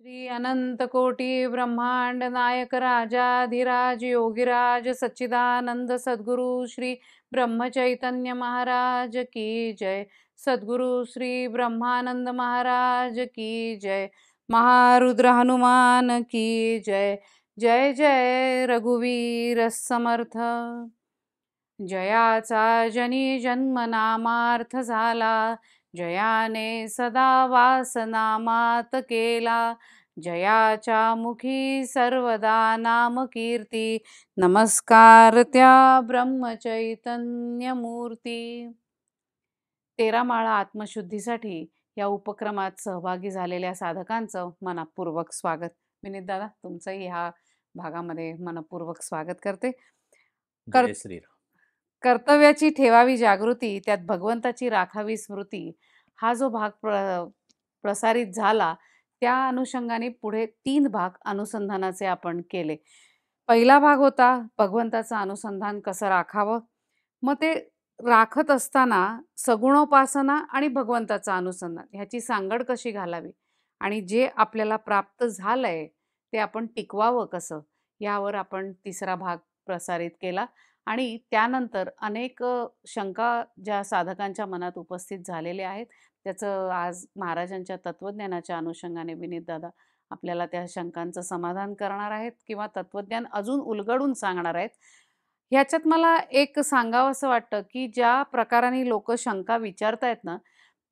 श्री अनंत कोटी ब्रह्मांड नायक राजाधिराज योगीराज सच्चिदानंद सद्गुरु श्री ब्रह्मचैतन्य महाराज की जय। सद्गुरु श्री ब्रह्मानंद महाराज की जय। महारुद्र हनुमान की जय। जय जय रघुवीर समर्थ। जयाचा जनी जन्म नामार्थ झाला। जयाने सदा वासनामात केला. जयाच्या मुखी सर्वदा नाम कीर्ती. नमस्कार त्या ब्रह्मचैतन्य मूर्ती तेरा माळा आत्मशुद्धीसाठी या उपक्रमात सहभागी झालेल्या साधकांचं मनपूर्वक स्वागत. विनीत दादा तुमचंही ह्या भागामध्ये मनपूर्वक स्वागत करते श्रीराम. कर्तव्याची ठेवावी जागृती त्यात भगवंताची राखावी स्मृती हा जो भाग प्र प्रसारित झाला त्या अनुषंगाने पुढे तीन भाग अनुसंधानाचे आपण केले. पहिला भाग होता भगवंताचं अनुसंधान कसं राखावं? मग ते राखत असताना सगुणोपासना आणि भगवंताचं अनुसंधान ह्याची सांगड कशी घालावी? आणि जे आपल्याला प्राप्त झालंय ते आपण टिकवावं कसं? यावर आपण तिसरा भाग प्रसारित केला. आणि त्यानंतर अनेक शंका ज्या साधकांच्या मनात उपस्थित झालेल्या आहेत त्याचं आज महाराजांच्या तत्वज्ञानाच्या अनुषंगाने विनीत दादा आपल्याला त्या शंकांचं समाधान करणार आहेत किंवा तत्वज्ञान अजून उलगडून सांगणार आहेत. ह्याच्यात मला एक सांगावं असं वाटतं की ज्या प्रकाराने लोक शंका विचारतायत ना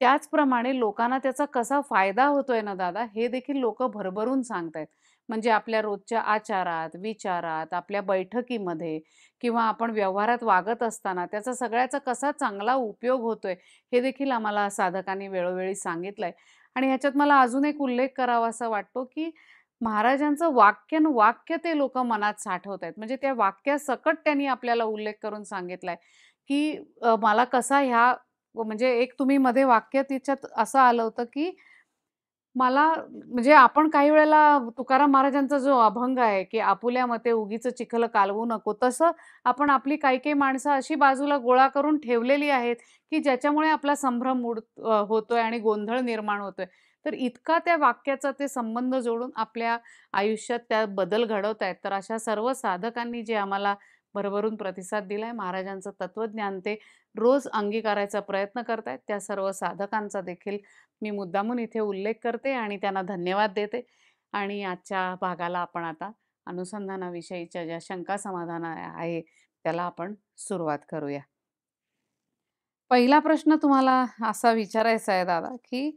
त्याचप्रमाणे लोकांना त्याचा कसा फायदा होतोय ना दादा हे देखील लोक भरभरून सांगतायत. म्हणजे आपल्या रोजच्या आचारात विचारात आपल्या बैठकीमध्ये किंवा आपण व्यवहारात वागत असताना त्याचा सगळ्याचा कसा चांगला उपयोग होतोय हे देखील आम्हाला साधकांनी वेळोवेळी सांगितलंय. आणि ह्याच्यात मला अजून एक उल्लेख करावा असा वाटतो की महाराजांचं वाक्य वाक्य ते लोक मनात साठवत आहेत. म्हणजे त्या वाक्यासकट त्यांनी आपल्याला उल्लेख करून सांगितलाय की मला कसा ह्या म्हणजे एक तुम्ही मध्ये वाक्य तिच्यात असं आलं होतं की मला म्हणजे आपण काही वेळेला तुकाराम महाराजांचा जो अभंग आहे की आपुल्या मते उगीच चिखल कालवू नको तसं आपण आपली काही काही माणसं अशी बाजूला गोळा करून ठेवलेली आहेत की ज्याच्यामुळे आपला संभ्रम उड होतोय आणि गोंधळ निर्माण होतोय. तर इतका त्या वाक्याचा ते संबंध जोडून आपल्या आयुष्यात त्या बदल घडवत आहेत. तर अशा सर्व साधकांनी जे आम्हाला भरभरून प्रतिसाद दिलाय महाराजांचं तत्वज्ञान ते रोज अंगीकारायचा प्रयत्न करतायत त्या सर्व साधकांचा देखील मी मुद्दामून इथे उल्लेख करते आणि त्यांना धन्यवाद देते. आणि आजच्या भागाला आपण आता अनुसंधानाविषयीच्या ज्या शंका समाधान आहे त्याला आपण सुरुवात करूया. पहिला प्रश्न तुम्हाला असा विचारायचा आहे दादा की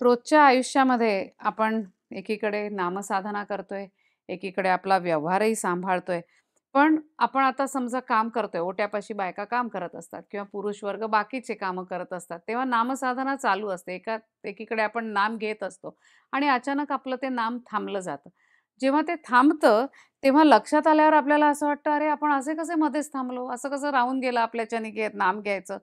रोजच्या आयुष्यामध्ये आपण एकीकडे नामसाधना करतोय एकीकडे आपला व्यवहारही सांभाळतोय. पण आपण आता समजा काम करतोय ओट्यापाशी बायका काम करत असतात किंवा पुरुष वर्ग बाकीचे कामं करत असतात तेव्हा नामसाधना चालू असते. एका एकीकडे आपण नाम घेत असतो आणि अचानक आपलं ते नाम थांबलं जातं. जेव्हा ते थांबतं तेव्हा लक्षात आल्यावर आपल्याला असं वाटतं अरे आपण असे कसे मध्येच थांबलो? असं कसं राहून गेलं आपल्याच्याने घेत नाम घ्यायचं?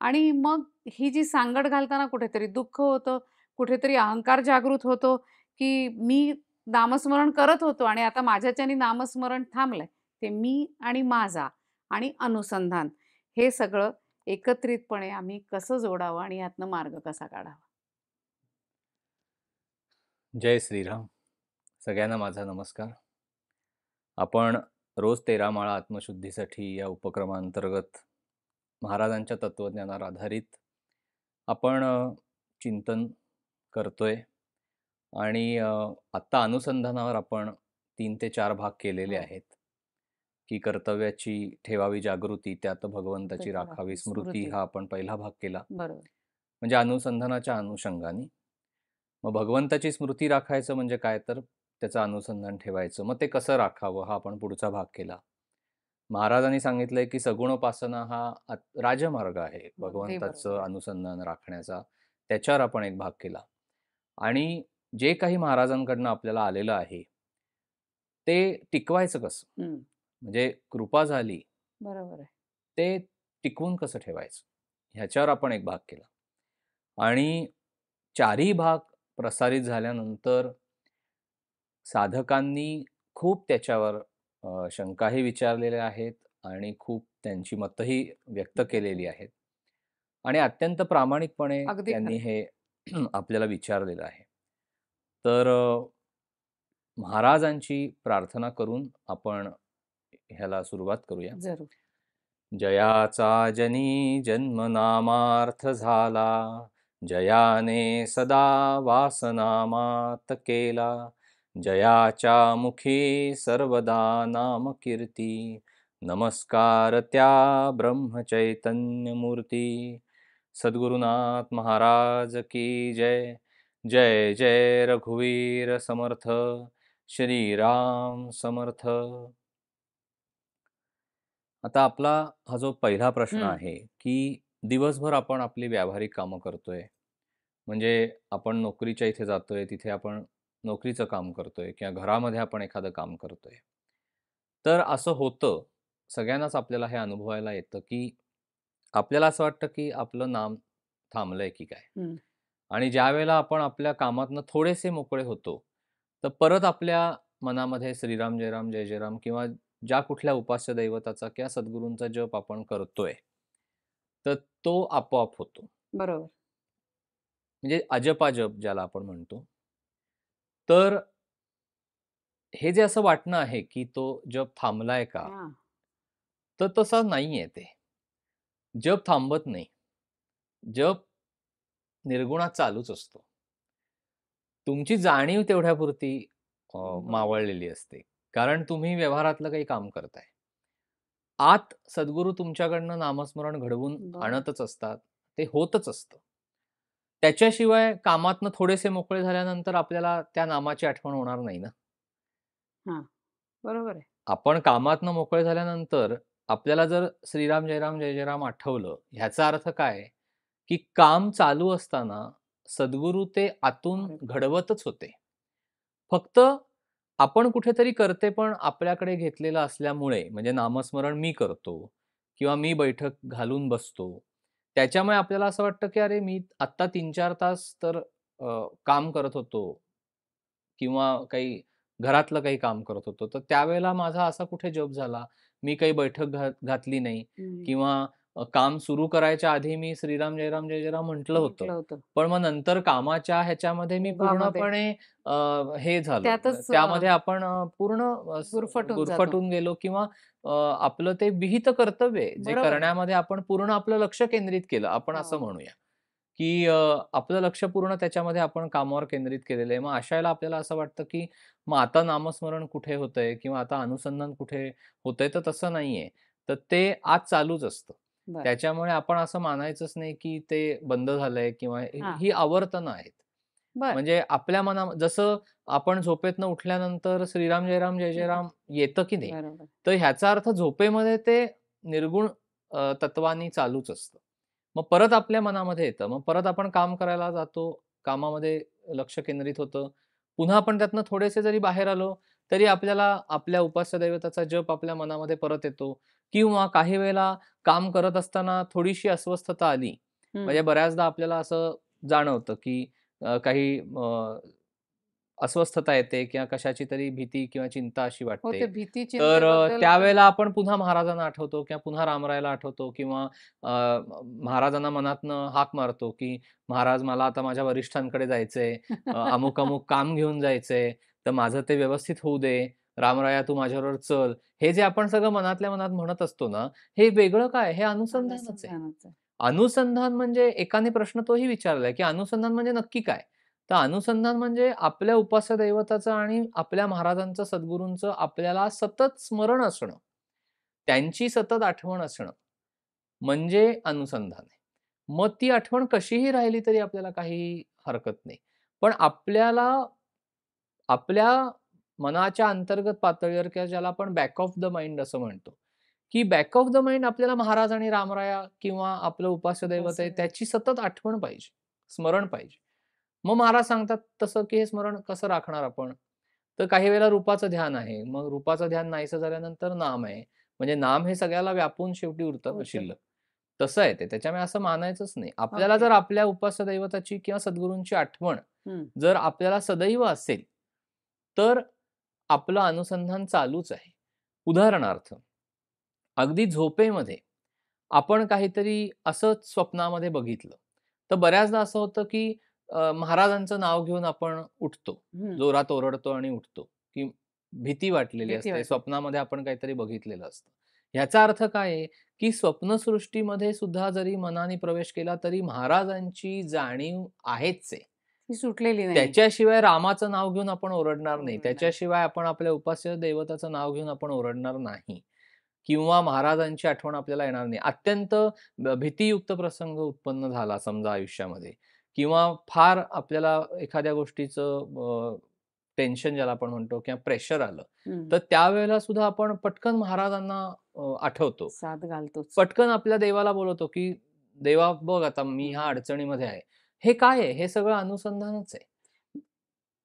आणि मग ही जी सांगड घालताना कुठेतरी दुःख होतं कुठेतरी अहंकार जागृत होतो की मी नामस्मरण करत होतो आणि आता माझ्याच्याने नामस्मरण थांबलंय. ते मी आणि माझा आणि अनुसंधान हे सगळं एकत्रितपणे आम्ही कसं जोडावं आणि यातनं मार्ग कसा काढावा? जय श्रीराम. सगळ्यांना माझा नमस्कार. आपण रोज तेरा माळा आत्मशुद्धीसाठी या उपक्रमांतर्गत महाराजांच्या तत्वज्ञानावर आधारित आपण चिंतन करतोय आणि आत्ता अनुसंधानावर आपण तीन ते चार भाग केलेले हो. आहेत. की कर्तव्याची ठेवावी जागृती त्यात भगवंताची राखावी स्मृती. हा आपण पहिला भाग केला. बरोबर. म्हणजे अनुसंधानाच्या अनुषंगाने. मग भगवंताची स्मृती राखायचं म्हणजे काय? तर त्याचं अनुसंधान ठेवायचं. मग ते कसं राखावं हा आपण पुढचा भाग केला. महाराजांनी सांगितलंय की सगुणोपासना हा राजमार्ग आहे. भगवंताचं बरोबर. अनुसंधान राखण्याचा त्याच्यावर आपण एक भाग केला. आणि जे काही महाराजांकडनं आपल्याला आलेलं आहे ते टिकवायचं कसं? म्हणजे कृपा झाली बरोबर आहे. ते टिकवून कसं ठेवायचं? ह्याच्यावर आपण एक भाग केला. आणि चारही भाग प्रसारित झाल्यानंतर साधकांनी खूप त्याच्यावर शंकाही विचारलेल्या आहेत आणि खूप त्यांची मतही व्यक्त केलेली आहेत. आणि अत्यंत प्रामाणिकपणे त्यांनी हे आपल्याला विचारलेलं आहे. तर महाराजांची प्रार्थना करून आपण ह्याला सुरुवात करूया. जरूर. जयाचा जनी जन्मनामार्थ झाला, जयाने सदा वासनामात केला. जयाच्या मुखी सर्वदा नामकीर्ती, नमस्कार त्या ब्रह्मचैतन्य मूर्ती. सद्गुरुनाथ महाराज की जय. जय जय रघुवीर समर्थ, श्रीराम समर्थ. आता आपला हा जो पहिला प्रश्न हं. आहे, की दिवसभर आपण आपली व्यावहारिक कामं करतोय. म्हणजे आपण नोकरीच्या इथे जातोय, तिथे आपण नोकरीचं काम करतोय किंवा घरामध्ये आपण एखादं काम करतोय. तर असं होतं, सगळ्यांनाच आपल्याला हे अनुभवायला येतं, की आपल्याला असं वाटतं, की आपलं नाम थांबलंय की काय? हं. आणि ज्यावेळेला आपण आपल्या कामातनं थोडेसे मोकळे होतो, तर परत आपल्या मनामध्ये श्रीराम, जयराम, जय जयराम किंवा ज्या कुठल्या उपास्य दैवताचा किंवा सद्गुरूंचा जप आपण करतोय, तर तो आपोआप होतो. बरोबर. म्हणजे अजपाजप ज्याला आपण म्हणतो. तर हे जे असं वाटणं आहे, की तो जप थांबलाय का? तर तसं नाहीये ते. जप थांबत नाही. जप निर्गुणात चालूच असतो. तुमची जाणीव तेवढ्यापुरती. मावळलेली असते. कारण तुम्ही व्यवहारातलं काही काम करताय. आत सद्गुरू तुमच्याकडनं नामस्मरण घडवून. आणतच असतात. ते होतच असतं. त्याच्याशिवाय कामातनं थोडेसे मोकळे झाल्यानंतर आपल्याला त्या नामाची आठवण होणार नाही ना. हां. बरोबर आहे. आपण कामातनं मोकळे झाल्यानंतर आपल्याला जर श्रीराम, जयराम, जय जयराम आठवलं, ह्याचा अर्थ काय? की काम चालू असताना सद्गुरू ते आतून! घडवतच होते. फक्त आपण कुठेतरी कर्तेपण आपल्याकडे घेतलेलं असल्यामुळे म्हणजे नामस्मरण मी करतो किंवा मी बैठक घालून बसतो. त्याच्यामुळे आपल्याला असं वाटतं, की अरे मी आत्ता 3-4 तास तर अ, काम करत होतो किंवा काही घरातलं काही काम करत होतो. तर त्यावेळेला माझा असा कुठे जप झाला. मी काही बैठक घात घातली नाही. किंवा काम सुरू करायच्या आधी मी श्रीराम, जयराम, जय जयराम म्हटलं होतं. पण मग नंतर कामाच्या ह्याच्यामध्ये मी. पूर्णपणे हे झालो. त्यामध्ये आपण पूर्ण गुरफटून गेलो किंवा आपलं ते विहित कर्तव्य. जे. करण्यामध्ये आपण पूर्ण आपलं लक्ष केंद्रित केलं. आपण असं हो. म्हणूया, की आपलं लक्ष पूर्ण त्याच्यामध्ये आपण कामावर केंद्रित केलेलं आहे. मग अशा वेळेला आपल्याला असं वाटतं, की मग आता नामस्मरण कुठे होतंय किंवा आता अनुसंधान कुठे होतंय, तर तसं नाहीये. तर ते आत चालूच असतं. बरं. त्याच्यामुळे आपण असं मानायचंच नाही, की ते बंद झालंय किंवा ही आवर्तनं आहेत. बरं. म्हणजे आपल्या मना जसं आपण झोपेतनं उठल्यानंतर श्रीराम, जयराम, जय. जयराम येतं की नाही? बरोबर. तर ह्याचा अर्थ झोपेमध्ये ते निर्गुण अ, तत्वानी चालूच असतं. मग परत आपल्या मनामध्ये येतं. मग परत आपण काम करायला जातो. कामामध्ये लक्ष केंद्रित होतं. पुन्हा आपण त्यातनं थोडेसे जरी बाहेर आलो, तरी आपल्याला आपल्या उपास्य दैवताचा जप आपल्या मनामध्ये परत येतो किंवा काही वेळेला काम करत असताना थोडीशी अस्वस्थता आली. म्हणजे. बऱ्याचदा आपल्याला असं जाणवतं, की काही अस्वस्थता येते किंवा कशाची तरी भीती किंवा चिंता अशी हो, वाटते. भीती तर त्यावेळेला आपण पुन्हा महाराजांना आठवतो किंवा पुन्हा रामरायाला आठवतो किंवा महाराजांना मनातनं हाक मारतो, की "महाराज मला आता माझ्या वरिष्ठांकडे जायचंय. अ, अमुक-अमुक काम घेऊन जायचंय. तर माझं ते व्यवस्थित होऊ दे. रामराया तू माझ्याबरोबर चल." हे जे आपण सगळं मनातल्या मनात म्हणत असतो ना, हे वेगळं काय? हे अनुसंधानच आहे. अनुसंधानच आहे. अनुसंधान म्हणजे एकाने प्रश्न तोही विचारलाय, की अनुसंधान म्हणजे नक्की काय? तर अनुसंधान म्हणजे आपल्या उपास्य दैवताचं आणि आपल्या महाराजांचं, सद्गुरूंचं आपल्याला सतत स्मरण असणं. त्यांची सतत आठवण असणं. म्हणजे अनुसंधान आहे. मग ती आठवण कशीही राहिली तरी आपल्याला काही हरकत नाही. पण आपल्याला आपल्या मनाच्या अंतर्गत पातळीवर किंवा ज्याला आपण बॅक ऑफ द माइंड असं म्हणतो, की बॅक ऑफ द माइंड आपल्याला महाराज आणि रामराया किंवा आपलं उपास्य दैवत आहे. त्याची सतत आठवण पाहिजे. स्मरण पाहिजे. मग महाराज सांगतात तसं, की हे स्मरण कसं राखणार आपण? तर काही वेळेला रूपाचं ध्यान आहे. मग रूपाचं ध्यान नाहीसं झाल्यानंतर नाम आहे. म्हणजे नाम हे सगळ्याला व्यापून शेवटी उरतं उरतं. शिल्लक. तसं आहे ते. त्याच्यामुळे असं मानायचंच नाही. आपल्याला. जर आपल्या उपास्य दैवताची किंवा सद्गुरूंची आठवण हं. जर आपल्याला सदैव असेल, तर आपलं अनुसंधान चालूच आहे. उदाहरणार्थ, अगदी झोपेमध्ये आपण काहीतरी असंच स्वप्नामध्ये बघितलं. तर बऱ्याचदा असं होतं, की महाराजांचं नाव घेऊन आपण उठतो. जोरात ओरडतो आणि उठतो, की भीती वाटलेली असते. स्वप्नामध्ये आपण काहीतरी बघितलेलं असतं. ह्याचा अर्थ काय आहे, की स्वप्नसृष्टीमध्ये सुद्धा जरी मनाने प्रवेश केला तरी महाराजांची जाणीव आहेच आहे. सुटलेली नाही. त्याच्याशिवाय रामाचं नाव घेऊन आपण ओरडणार नाही. त्याच्याशिवाय आपण आपल्या उपास्य दैवताचं नाव घेऊन आपण ओरडणार नाही. किंवा महाराजांची आठवण आपल्याला येणार नाही. अत्यंत भीतियुक्त प्रसंग उत्पन्न झाला समजा आयुष्यामध्ये किंवा फार आपल्याला एखाद्या गोष्टीचं टेन्शन ज्याला आपण म्हणतो किंवा प्रेशर आलं. तर त्यावेळेला सुद्धा आपण पटकन महाराजांना आठवतो. साथ घालतोच. पटकन आपल्या देवाला बोलवतो, की "देवा बघ आता मी ह्या अडचणीमध्ये आहे." हे काय आहे? हे सगळं अनुसंधानच आहे.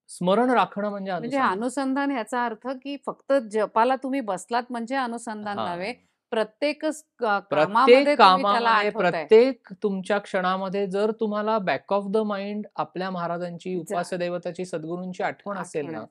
स्मरण राखणं म्हणजे म्हणजे अनुसंधान. ह्याचा अर्थ, की फक्त जपाला तुम्ही बसलात म्हणजे अनुसंधान. नव्हे. प्रत्येकच प्रत्येक कामामध्ये. प्रत्येक तुमच्या क्षणामध्ये जर तुम्हाला बॅक ऑफ द माइंड आपल्या महाराजांची, जा उपास्य दैवताची, सद्गुरूंची आठवण असेल ना.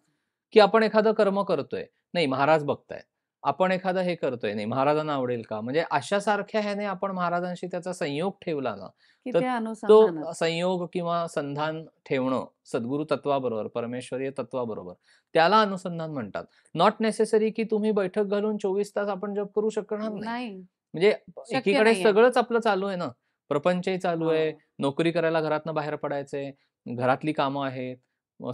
की आपण एखादं कर्म करतोय. नाही महाराज बघतायत. आपण एखादं हे करतोय. नाही महाराजांना आवडेल का? म्हणजे अशासारख्या ह्याने आपण महाराजांशी त्याचा संयोग ठेवला ना, तर ते. संयोग किंवा संधान ठेवणं सद्गुरू तत्वाबरोबर, परमेश्वरीय तत्वाबरोबर, त्याला अनुसंधान म्हणतात. नॉट नेसेसरी की तुम्ही बैठक घालून 24 तास आपण जप करू शकणार नाही. म्हणजे एकीकडे. सगळंच आपलं चालू आहे ना. प्रपंचही चालू आहे, हो. नोकरी करायला घरातनं बाहेर पडायचंय, घरातली कामं आहेत.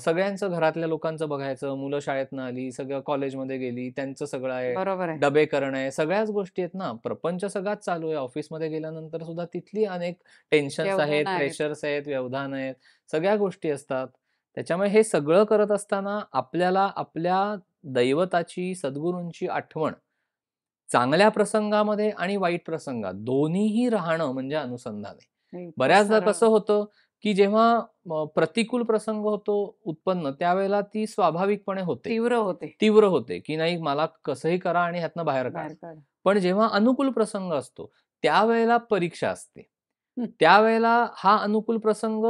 सगळ्यांचं घरातल्या लोकांचं बघायचं, मुलं शाळेतनं आली, सगळं कॉलेजमध्ये गेली, त्यांचं सगळं आहे, बरोबर आहे. डबे करणं आहे, सगळ्याच गोष्टी आहेत ना. प्रपंच सगळाच चालू आहे. ऑफिसमध्ये गेल्यानंतर सुद्धा तिथली अनेक टेन्शन्स आहेत, व्यवधान आहेत. प्रेशर्स आहेत, व्यवधान आहेत, सगळ्या गोष्टी असतात. त्याच्यामुळे हे सगळं करत असताना आपल्याला आपल्या दैवताची, सद्गुरूंची आठवण चांगल्या प्रसंगामध्ये आणि वाईट प्रसंगात दोन्हीही राहणं म्हणजे अनुसंधान आहे. बऱ्याचदा. कसं होतं, की जेव्हा प्रतिकूल प्रसंग होतो उत्पन्न, त्यावेळेला ती स्वाभाविकपणे होते. तीव्र होते. तीव्र होते, की नाही मला कसंही करा आणि ह्यातनं बाहेर काढा. पण जेव्हा अनुकूल प्रसंग असतो, त्यावेळेला परीक्षा असते. त्यावेळेला हा अनुकूल प्रसंग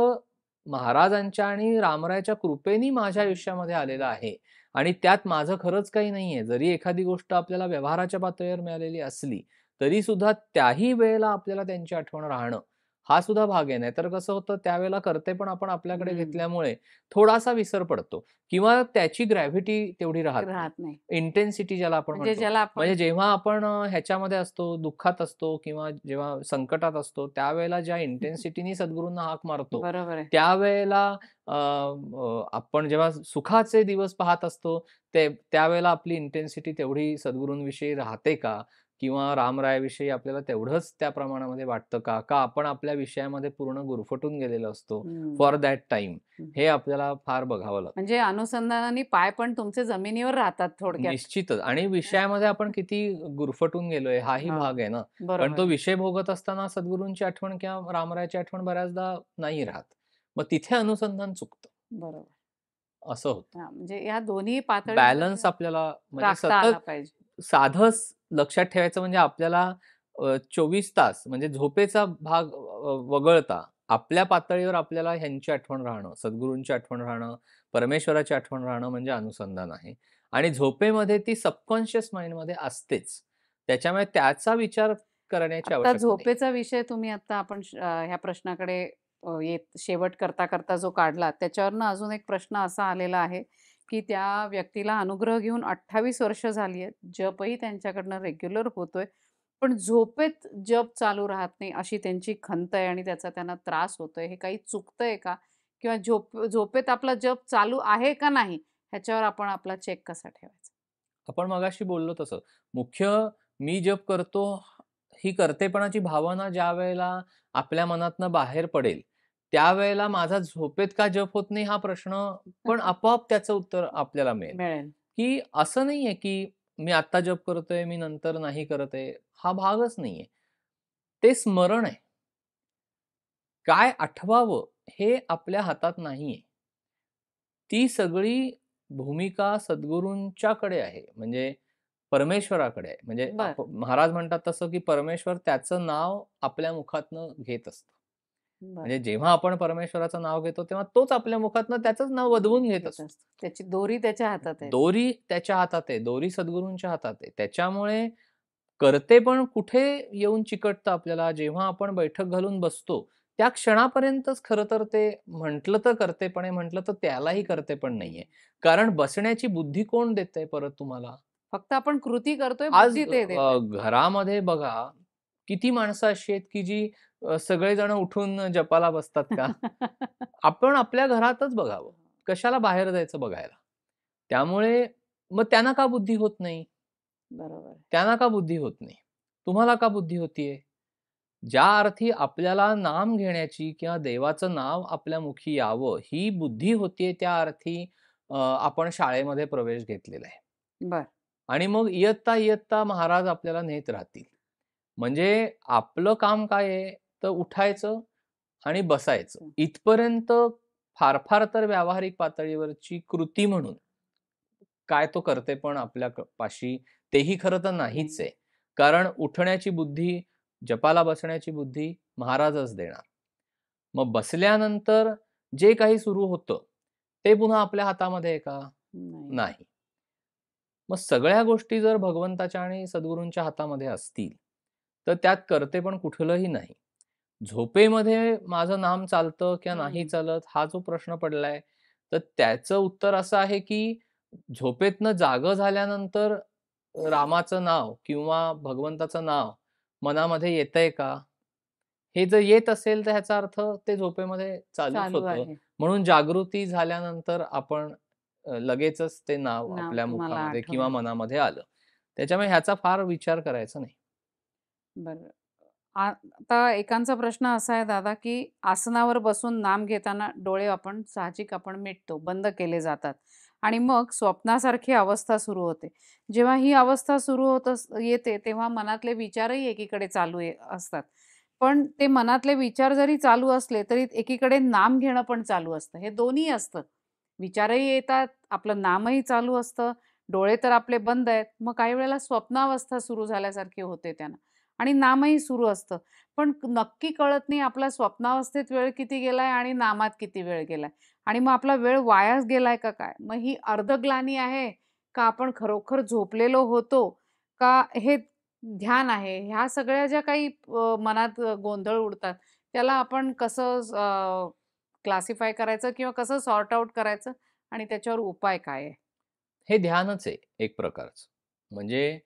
महाराजांच्या आणि रामरायाच्या कृपेनी माझ्या आयुष्यामध्ये आलेला आहे आणि त्यात माझं खरंच काही नाहीये. जरी एखादी गोष्ट आपल्याला व्यवहाराच्या पातळीवर मिळालेली असली, तरी सुद्धा त्याही वेळेला आपल्याला त्यांची आठवण राहणं, हा सुद्धा भाग आहे. नाहीतर कसं होतं त्यावेळेला कर्तेपण आपण आपल्याकडे. घेतल्यामुळे थोडासा विसर पडतो किंवा त्याची ग्रॅव्हिटी तेवढी राहत नाही. नाही. इंटेन्सिटी ज्याला आपण म्हणजे. ज्याला आपण म्हणजे जेव्हा आपण ह्याच्यामध्ये असतो, दुःखात असतो किंवा जेव्हा संकटात असतो, त्यावेळेला ज्या इंटेन्सिटीनी सद्गुरूंना हाक मारतो. त्यावेळेला आपण जेव्हा सुखाचे दिवस पाहत असतो, ते त्यावेळेला आपली इंटेन्सिटी तेवढी सद्गुरूंविषयी राहते का? किंवा रामरायाविषयी आपल्याला तेवढंच त्या प्रमाणामध्ये वाटतं का? का आपण आपल्या विषयामध्ये पूर्ण गुरफटून गेलेलो असतो. For that time? हं. आपल्याला फार बघावं लागतं. म्हणजे अनुसंधानाने पाय पण तुमचे जमिनीवर राहतात थोडक्यात. निश्चितच आणि विषयामध्ये आपण किती गुरफटून गेलोय हाही. भाग आहे ना. पण तो. विषय भोगत असताना सद्गुरूंची आठवण किंवा रामरायाची आठवण बऱ्याचदा नाही राहत. मग तिथे अनुसंधान चुकतं. बरोबर. असं होतं. म्हणजे ह्या दोन्ही पातळीवर बॅलन्स आपल्याला म्हणजे सतत. साधं लक्षात ठेवायचं म्हणजे आपल्याला 24 तास म्हणजे झोपेचा भाग वगळता आपल्या पातळीवर आपल्याला ह्यांची आठवण राहणं, सद्गुरूंची आठवण राहणं, परमेश्वराची आठवण राहणं म्हणजे अनुसंधान आहे. आणि झोपेमध्ये ती सबकॉन्शियस माइंडमध्ये असतेच. त्याच्यामुळे त्याचा विचार करण्याची. झोपेचा विषय तुम्ही आता आपण ह्या प्रश्नाकडे येत शेवट करता, करता जो काढला, त्याच्यावरनं अजून एक प्रश्न असा आलेला आहे, की त्या व्यक्तीला अनुग्रह घेऊन 28 वर्ष झाली आहेत. जपही त्यांच्याकडनं रेग्युलर होतोय. पण झोपेत जप चालू राहत नाही, अशी त्यांची खंत आहे आणि त्याचा त्यांना त्रास होतोय. हे काही चुकतंय का? किंवा झोप झोपेत आपला जप चालू आहे का नाही, ह्याच्यावर आपण आपला चेक कसा ठेवायचा? आपण मगाशी बोललो तसं. मुख्य मी जप करतो, ही कर्तेपणाची भावना ज्या वेळेला आपल्या मनातनं बाहेर पडेल, त्यावेळेला माझा झोपेत का जप होत नाही हा प्रश्न पण आपोआप त्याचं उत्तर आपल्याला मिळेल. की असं नाहीये की मी आत्ता जप करतोय, मी नंतर नाही करत आहे, हा भागच नाहीये. ते स्मरण आहे. काय आठवावं हे आपल्या हातात नाहीये. ती सगळी भूमिका सद्गुरूंच्याकडे आहे. म्हणजे परमेश्वराकडे आहे. म्हणजे महाराज म्हणतात तसं की परमेश्वर त्याचं नाव आपल्या मुखातनं घेत असतं. बरं. म्हणजे जेव्हा आपण परमेश्वराचं नाव घेतो, तेव्हा तोच आपल्या मुखातनं त्याचंच नाव वदवून घेत असतो. त्याची दोरी त्याच्या हातात आहे. दोरी त्याच्या हातात आहे. दोरी सद्गुरूंच्या हातात आहे. त्याच्यामुळे कर्तेपण कुठे येऊन चिकटतं आपल्याला, जेव्हा आपण बैठक घालून बसतो, त्या क्षणापर्यंतच खरं तर ते म्हटलं तर करतेपण आहे, म्हटलं तर त्यालाही करतेपण नाहीये. कारण बसण्याची बुद्धी कोण देतंय परत तुम्हाला? फक्त आपण कृती करतोय, आज बुद्धी ते अ. घरामध्ये बघा, किती माणसं अशी आहेत, की जी सगळेजण उठून जपाला बसतात का? आपण आपल्या घरातच बघावं. कशाला बाहेर जायचं बघायला? त्यामुळे मग त्यांना का बुद्धी होत नाही? बरोबर. त्यांना का बुद्धी होत नाही? तुम्हाला का बुद्धी होतीये? ज्या अर्थी आपल्याला नाम घेण्याची किंवा देवाचं नाव आपल्या मुखी यावं, ही बुद्धी होतीये त्या अर्थी आपण शाळेमध्ये प्रवेश घेतलेला आहे. बरं. आणि मग इयत्ता-इयत्ता महाराज आपल्याला नेत राहतील. म्हणजे आपलं काम काय आहे? तर उठायचं आणि बसायचं. इथपर्यंत फार-फार तर व्यावहारिक पातळीवरची कृती म्हणून, काय तो कर्तेपण आपल्या क पाशी तेही खरं तर नाहीच नाही. आहे. कारण उठण्याची बुद्धी, जपाला बसण्याची बुद्धी महाराजच देणार. मग बसल्यानंतर जे काही सुरू होतं, ते पुन्हा आपल्या हातामध्ये आहे का? नाही. मग सगळ्या गोष्टी जर भगवंताच्या आणि सद्गुरूंच्या हातामध्ये असतील, तर त्यात कर्तेपण कुठलंही नाही. झोपेमध्ये माझं नाम चालतं किंवा नाही. चालत, हा जो प्रश्न पडलाय, तर त्याचं उत्तर असं आहे, की झोपेतनं जागं झाल्यानंतर रामाचं नाव किंवा भगवंताचं नाव मनामध्ये येतंय का? हे जर येत असेल, तर ह्याचा अर्थ ते झोपेमध्ये चालूच चालू होतं. आहे. म्हणून जागृती झाल्यानंतर आपण लगेचच ते नाव आपल्या मुखामध्ये किंवा. मनामध्ये आलं. त्याच्यामुळे ह्याचा फार विचार करायचा नाही. बरं. आता एकांचा प्रश्न असा आहे दादा, की आसनावर बसून नाम घेताना डोळे आपण साहजिक आपण मिटतो, बंद केले जातात आणि मग स्वप्नासारखी अवस्था सुरू होते. जेव्हा ही अवस्था सुरू होत येते, तेव्हा मनातले विचारही एकीकडे चालू असतात. पण ते मनातले विचार जरी चालू असले, तरी एकीकडे नाम घेणं पण चालू असतं. हे दोन्ही असतं. विचारही येतात, आपलं नामही चालू असतं, डोळे तर आपले बंद आहेत. मग काही वेळेला स्वप्नावस्था सुरू झाल्यासारखी होते त्यांना आणि नामही सुरू असतं. पण नक्की कळत नाही आपला स्वप्नावस्थेत वेळ किती गेलाय आणि नामात किती वेळ गेलाय आणि मग आपला वेळ वायाच गेलाय का काय? मग ही अर्धग्लानी आहे का आपण खरोखर झोपलेलो होतो का हे ध्यान आहे? ह्या सगळ्या ज्या काही मनात गोंधळ उडतात, त्याला आपण कसं क्लासिफाय करायचं किंवा कसं सॉर्ट आउट करायचं आणि त्याच्यावर उपाय काय आहे? हे ध्यानच आहे एक प्रकारचं. म्हणजे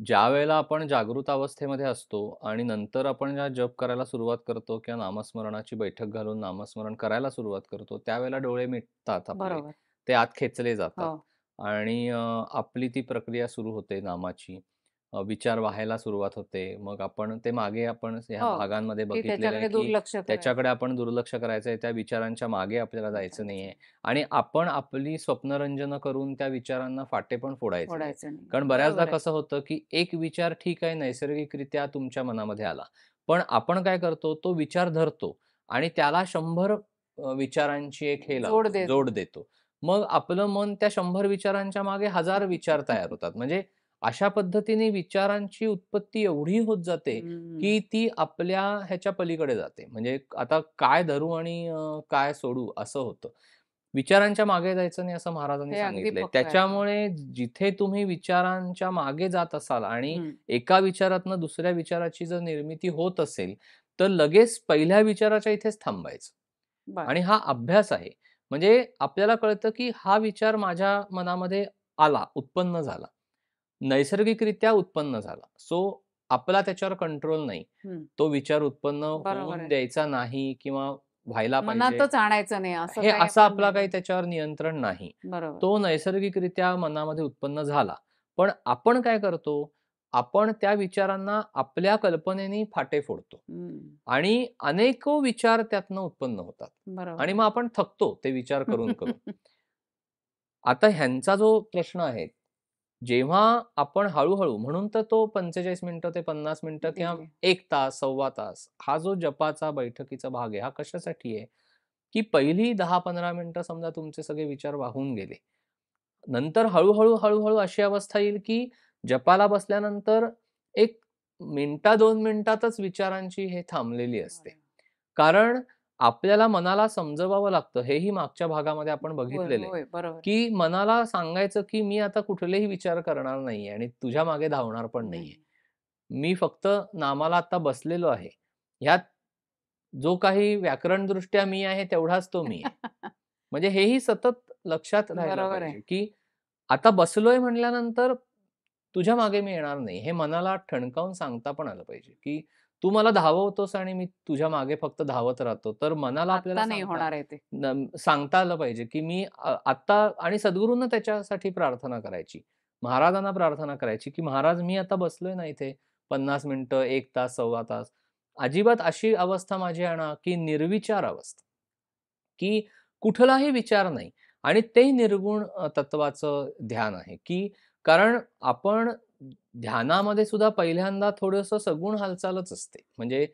ज्यावेळेला आपण जागृत अवस्थेमध्ये असतो आणि नंतर आपण जेव्हा जप करायला सुरुवात करतो किंवा नामस्मरणाची बैठक घालून नामस्मरण करायला सुरुवात करतो, त्यावेळेला डोळे मिटतात आपले. बरोबर. ते आत खेचले जातात हो. आणि अ, आपली ती प्रक्रिया सुरू होते नामाची. अ, विचार व्हायला सुरुवात होते. मग आपण ते मागे आपण ह्या हो, भागांमध्ये की बघितलेलं आहे, त्याच्याकडे की दुर्लक्ष करायचं. त्याच्याकडे आपण दुर्लक्ष करायचंय. त्या विचारांच्या मागे आपल्याला जायचं नाहीये आणि आपण आपली स्वप्नरंजनं करून त्या विचारांना फाटे पण फोडायचे नाहीत. फोडायचं नाही. कारण बऱ्याचदा बरोबर आहे. कसं होतं, की एक विचार ठीक आहे नैसर्गिकरित्या तुमच्या मनामध्ये आला. पण आपण काय करतो, तो विचार धरतो आणि त्याला 100 अ, विचारांची एक हे जोड लावतो, देतो. जोड देतो. मग आपलं मन त्या 100 विचारांच्या मागे 1000 विचार तयार होतात. म्हणजे अशा पद्धतीने विचारांची उत्पत्ती एवढी होत जाते. की ती आपल्या ह्याच्या पलीकडे जाते. म्हणजे आता काय धरू आणि अ, काय सोडू असं होतं. विचारांच्या मागे जायचं नाही असं महाराजांनी हे अगदी सांगितलंय. पक्कं आहे. त्याच्यामुळे जिथे तुम्ही विचारांच्या मागे जात असाल आणि. एका विचारातनं दुसऱ्या विचाराची जर निर्मिती होत असेल, तर लगेच पहिल्या विचाराच्या इथेच थांबायचं. बरं. आणि हा अभ्यास आहे. म्हणजे आपल्याला कळतं, की हा विचार माझ्या मनामध्ये आला, उत्पन्न झाला. नैसर्गिकरित्या उत्पन्न झाला. सो आपला त्याच्यावर कंट्रोल नाही. तो विचार उत्पन्न होऊन. द्यायचा नाही किंवा व्हायला. मनातच आणायचं नाही असं हे असं आपला काही. त्याच्यावर नियंत्रण नाही. तो नैसर्गिकरित्या मनामध्ये उत्पन्न झाला. पण आपण काय करतो, आपण त्या विचारांना आपल्या कल्पनेने फाटे फोडतो. आणि अनेको विचार त्यातनं उत्पन्न होतात आणि. मग आपण थकतो ते विचार करून, करून. आता ह्यांचा जो प्रश्न आहे, जेव्हा आपण हळू-हळू म्हणून तर तो 45 मिनिटं ते 50 मिनिटं किंवा. 1 तास, सव्वा तास हा जो जपाचा, बैठकीचा भाग आहे, हा कशासाठी आहे, की पहिली 10-15 मिनिटं समजा तुमचे सगळे विचार वाहून गेले. नंतर हळू-हळू, हळू-हळू अशी अवस्था येईल, की जपाला बसल्यानंतर 1 मिनिटा 2 मिनिटातच विचारांची हे थांबलेली असते. कारण आपल्याला मनाला समजवावं लागतं. हेही मागच्या भागामध्ये आपण बघितलेलं आहे, होय. बरोबर. की मनाला सांगायचं, की मी आता कुठलेही विचार करणार नाहीये आणि तुझ्या मागे धावणार पण नाहीये. नाही. मी फक्त नामाला आता बसलेलो आहे. ह्यात जो काही व्याकरणदृष्ट्या मी आहे तेवढाच तो मी आहे. म्हणजे हेही सतत लक्षात राहायला बरोबर आहे. पाहिजे, की आता बसलोय म्हटल्यानंतर तुझ्या मागे मी येणार नाही. हे मनाला ठणकावून सांगता पण आलं पाहिजे, की तू मला धाववतोस आणि मी तुझ्या मागे फक्त धावत राहतो. तर मनाला आपल्याला नाही होणार आहे ते. सांगता आलं पाहिजे, की मी अ, आत्ता आणि सद्गुरूंना त्याच्यासाठी प्रार्थना करायची. महाराजांना प्रार्थना करायची, की महाराज मी आता बसलोय ना इथे 50 मिनिटं, 1 तास, सव्वा तास. अजिबात अशी अवस्था माझी आणा, की निर्विचार अवस्था. की कुठलाही विचार नाही आणि ते निर्गुण तत्वाचं ध्यान आहे, की कारण आपण ध्यानामध्ये सुद्धा पहिल्यांदा थोडंसं सगुण हालचालच असते. म्हणजे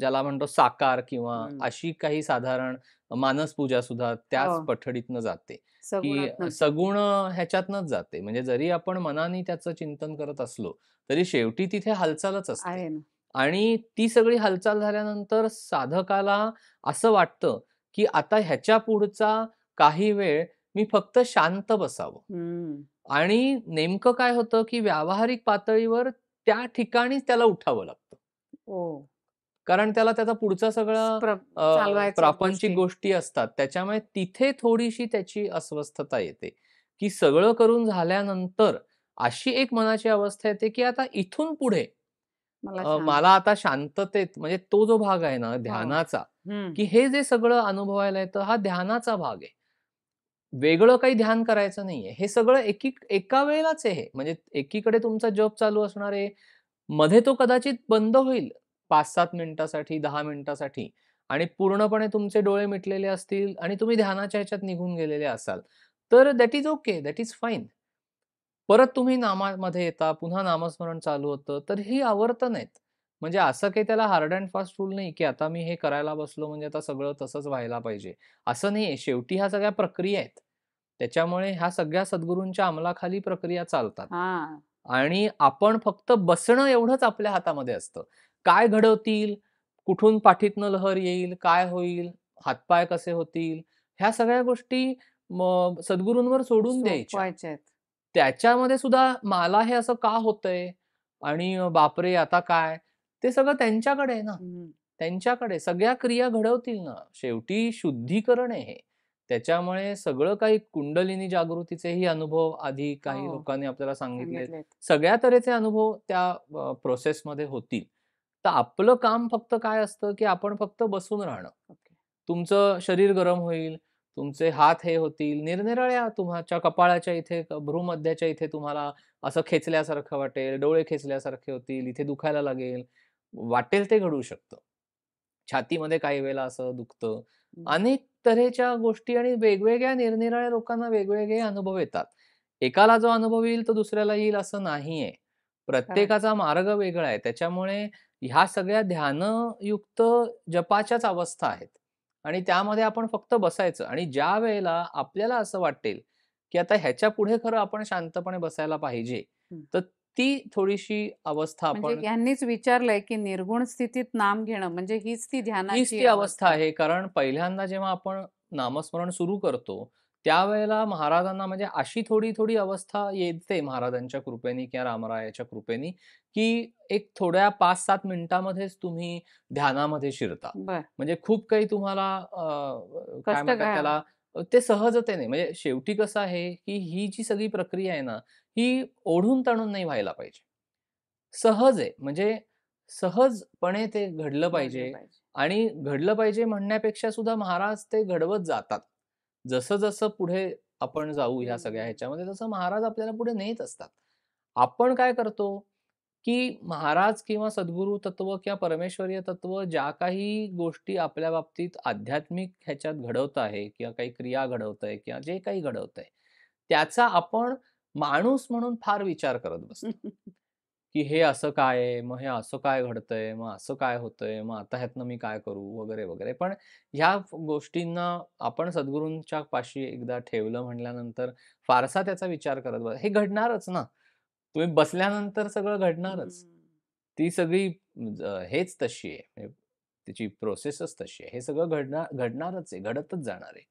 ज्याला म्हणतो साकार किंवा. अशी काही साधारण मानसपूजा सुद्धा त्याच हो. पठडीतनं जाते, की. सगुण ह्याच्यातनंच जाते. म्हणजे जरी आपण मनाने त्याचं चिंतन करत असलो, तरी शेवटी तिथे हालचालच असते. आणि ती सगळी हालचाल झाल्यानंतर साधकाला असं वाटतं, की आता ह्याच्या पुढचा काही वेळ मी फक्त शांत बसावं. आणि नेमकं काय होतं, की व्यावहारिक पातळीवर त्या ठिकाणीच त्याला उठावं लागतं. हो. कारण त्याला त्याचा पुढचा सगळा प्रापंचिक गोष्टी. असतात. त्याच्यामुळे तिथे थोडीशी त्याची अस्वस्थता येते, की सगळं करून झाल्यानंतर अशी एक मनाची अवस्था येते, की आता इथून पुढे मला आता शांततेत म्हणजे तो जो भाग आहे ना हो. ध्यानाचा. की हे जे सगळं अनुभवायला येतं हा ध्यानाचा भाग आहे. वेगळं काही ध्यान करायचं नाहीये. हे सगळं एकी एका वेळेलाच आहे हे. म्हणजे एकीकडे तुमचा जप चालू असणार आहे. मध्ये तो कदाचित बंद होईल 5-7 मिनिटासाठी, दहा मिनिटासाठी आणि पूर्णपणे तुमचे डोळे मिटलेले असतील आणि तुम्ही ध्यानाच्या ह्याच्यात निघून गेलेले असाल. तर that is okay, that is fine. परत तुम्ही नामामध्ये येता, पुन्हा नामस्मरण चालू होतं. तर ही आवर्तन आहेत. म्हणजे असं काही त्याला हार्ड अँड फास्ट रूल नाही, की आता मी हे करायला बसलो म्हणजे आता सगळं तसंच व्हायला पाहिजे. असं नाहीये. शेवटी ह्या सगळ्या प्रक्रिया आहेत. त्याच्यामुळे ह्या सगळ्या सद्गुरूंच्या अंमलाखाली प्रक्रिया चालतात. हां. आणि आपण फक्त बसणं एवढंच आपल्या हातामध्ये असतं. काय घडवतील, कुठून पाठीतनं लहर येईल, काय होईल, हातपाय कसे होतील, ह्या सगळ्या गोष्टी सद्गुरूंवर सोडून द्यायच्या. त्याच्यामध्ये सुद्धा मला हे असं का होतंय आणि बापरे! आता काय? ते सगळं त्यांच्याकडे आहे ना. त्यांच्याकडे सगळ्या क्रिया घडवतील ना. शेवटी शुद्धीकरण आहे हे. त्याच्यामुळे सगळं काही कुंडलिनी जागृतीचेही अनुभव आधी काही हो. लोकांनी आपल्याला. सांगितलेत. सगळ्या तऱ्हेचे अनुभव त्या प्रोसेसमध्ये होतील. तर आपलं काम फक्त काय असतं, की आपण फक्त बसून राहणं. तुमचं शरीर गरम होईल, तुमचे हात हे होतील, निरनिराळ्या तुमच्या कपाळाच्या इथे, भ्रूमध्याच्या इथे तुम्हाला असं खेचल्यासारखं वाटेल, डोळे खेचल्यासारखे होतील, इथे दुखायला लागेल. वाटेल ते घडू शकतं. छातीमध्ये काही वेळेला असं दुखतं. अनेक तऱ्हेच्या गोष्टी आणि वेगवेगळ्या निरनिराळ्या लोकांना वेगवेगळे अनुभव येतात. एकाला जो अनुभव येईल तो दुसऱ्याला येईल असं नाहीये. प्रत्येकाचा मार्ग वेगळा आहे. त्याच्यामुळे ह्या सगळ्या ध्यानयुक्त जपाच्याच अवस्था आहेत. आणि त्यामध्ये आपण फक्त बसायचं आणि ज्या वेळेला आपल्याला असं वाटेल, की आता ह्याच्या पुढे खरं आपण शांतपणे बसायला पाहिजे. तर ती थोडीशी अवस्था म्हणजे आपण ह्यांनीच विचारलंय, की निर्गुण स्थितीत नाम घेणं म्हणजे हीच ती हीच ध्यानाची ती अवस्था आहे. कारण पहिल्यांदा जेव्हा आपण नामस्मरण सुरू करतो, त्यावेळेला महाराजांना म्हणजे अशी थोडी-थोडी अवस्था येते महाराजांच्या कृपेने किंवा रामरायाच्या कृपेने, की एक थोड्या 5-7 मिनिटामध्येच तुम्ही ध्यानामध्ये शिरता. बरं. म्हणजे खूप काही तुम्हाला अ, काय कष्ट म्हणतात त्याला ते सहजतेने म्हणजे शेवटी कसं आहे, की ही जी सगळी प्रक्रिया आहे ना, ही ओढून-ताणून नाही व्हायला पाहिजे. सहज आहे. म्हणजे सहजपणे ते घडलं पाहिजे. आणि घडलं पाहिजे म्हणण्यापेक्षा सुद्धा महाराज ते घडवत जातात. जसं-जसं पुढे आपण जाऊ ह्या सगळ्या. ह्याच्यामध्ये तसं महाराज आपल्याला पुढे नेत असतात. आपण काय करतो, की महाराज किंवा सद्गुरू तत्व किंवा परमेश्वरीय तत्व ज्या काही गोष्टी आपल्या बाबतीत आध्यात्मिक ह्याच्यात घडवत आहे किंवा काही क्रिया घडवतंय किंवा जे काही घडवतंय, त्याचा आपण माणूस म्हणून फार विचार करत बसतो. की हे असं काय? मग हे असं काय घडतंय? मग असं काय होतंय? मग आता ह्यातनं मी काय करू? वगैरे, वगैरे. पण ह्या गोष्टींना आपण सद्गुरूंच्या पाशी एकदा ठेवलं म्हटल्यानंतर फारसा त्याचा विचार करत बसा हे घडणारच ना. तुम्ही बसल्यानंतर सगळं घडणारच. ती सगळी हेच तशी आहे. म्हणजे त्याची प्रोसेसच तशी आहे. हे सगळं घडणार घडणारच आहे. घडतच जाणार आहे.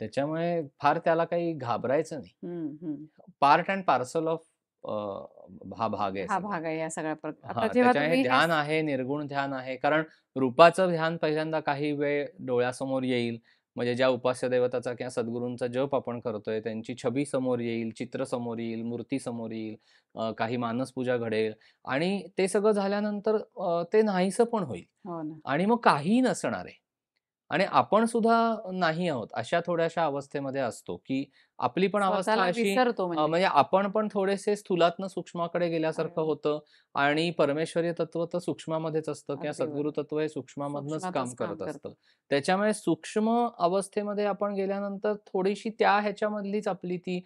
त्याच्यामुळे फार त्याला काही घाबरायचं नाही. पार्ट एंड पार्सल ऑफ हा भाग आहे हा. भाग आहे या सगळ्या प्रक आता जेव्हा त्याच्यामुळे तुम्ही हे ध्यान आहे, निर्गुण ध्यान आहे. कारण रूपाचं ध्यान पहिल्यांदा काही वेळ डोळ्यासमोर येईल. म्हणजे ज्या उपास्य दैवताचा किंवा सद्गुरूंचा जप आपण करतोय, त्यांची छबी समोर येईल, चित्र समोर येईल, मूर्ती समोर येईल, काही मानसपूजा घडेल आणि ते सगळं झाल्यानंतर ते नाहीसं पण होईल हो. आणि मग काहीही नसणार आहे. आणि आपण सुद्धा नाही आहोत. अशा थोड्याशा अवस्थेमध्ये असतो, की आपली पण अवस्था अशी म्हणजे. म्हणजे आपण पण थोडेसे स्थूलातनं सूक्ष्माकडे गेल्यासारखं! होतं आणि परमेश्वरीय तत्व तर सूक्ष्मामध्येच असतं किंवा सद्गुरू. तत्व हे सूक्ष्मामधनंच काम करत. असतं. त्याच्यामुळे सूक्ष्म अवस्थेमध्ये आपण गेल्यानंतर थोडीशी त्या ह्याच्यामधलीच आपली ती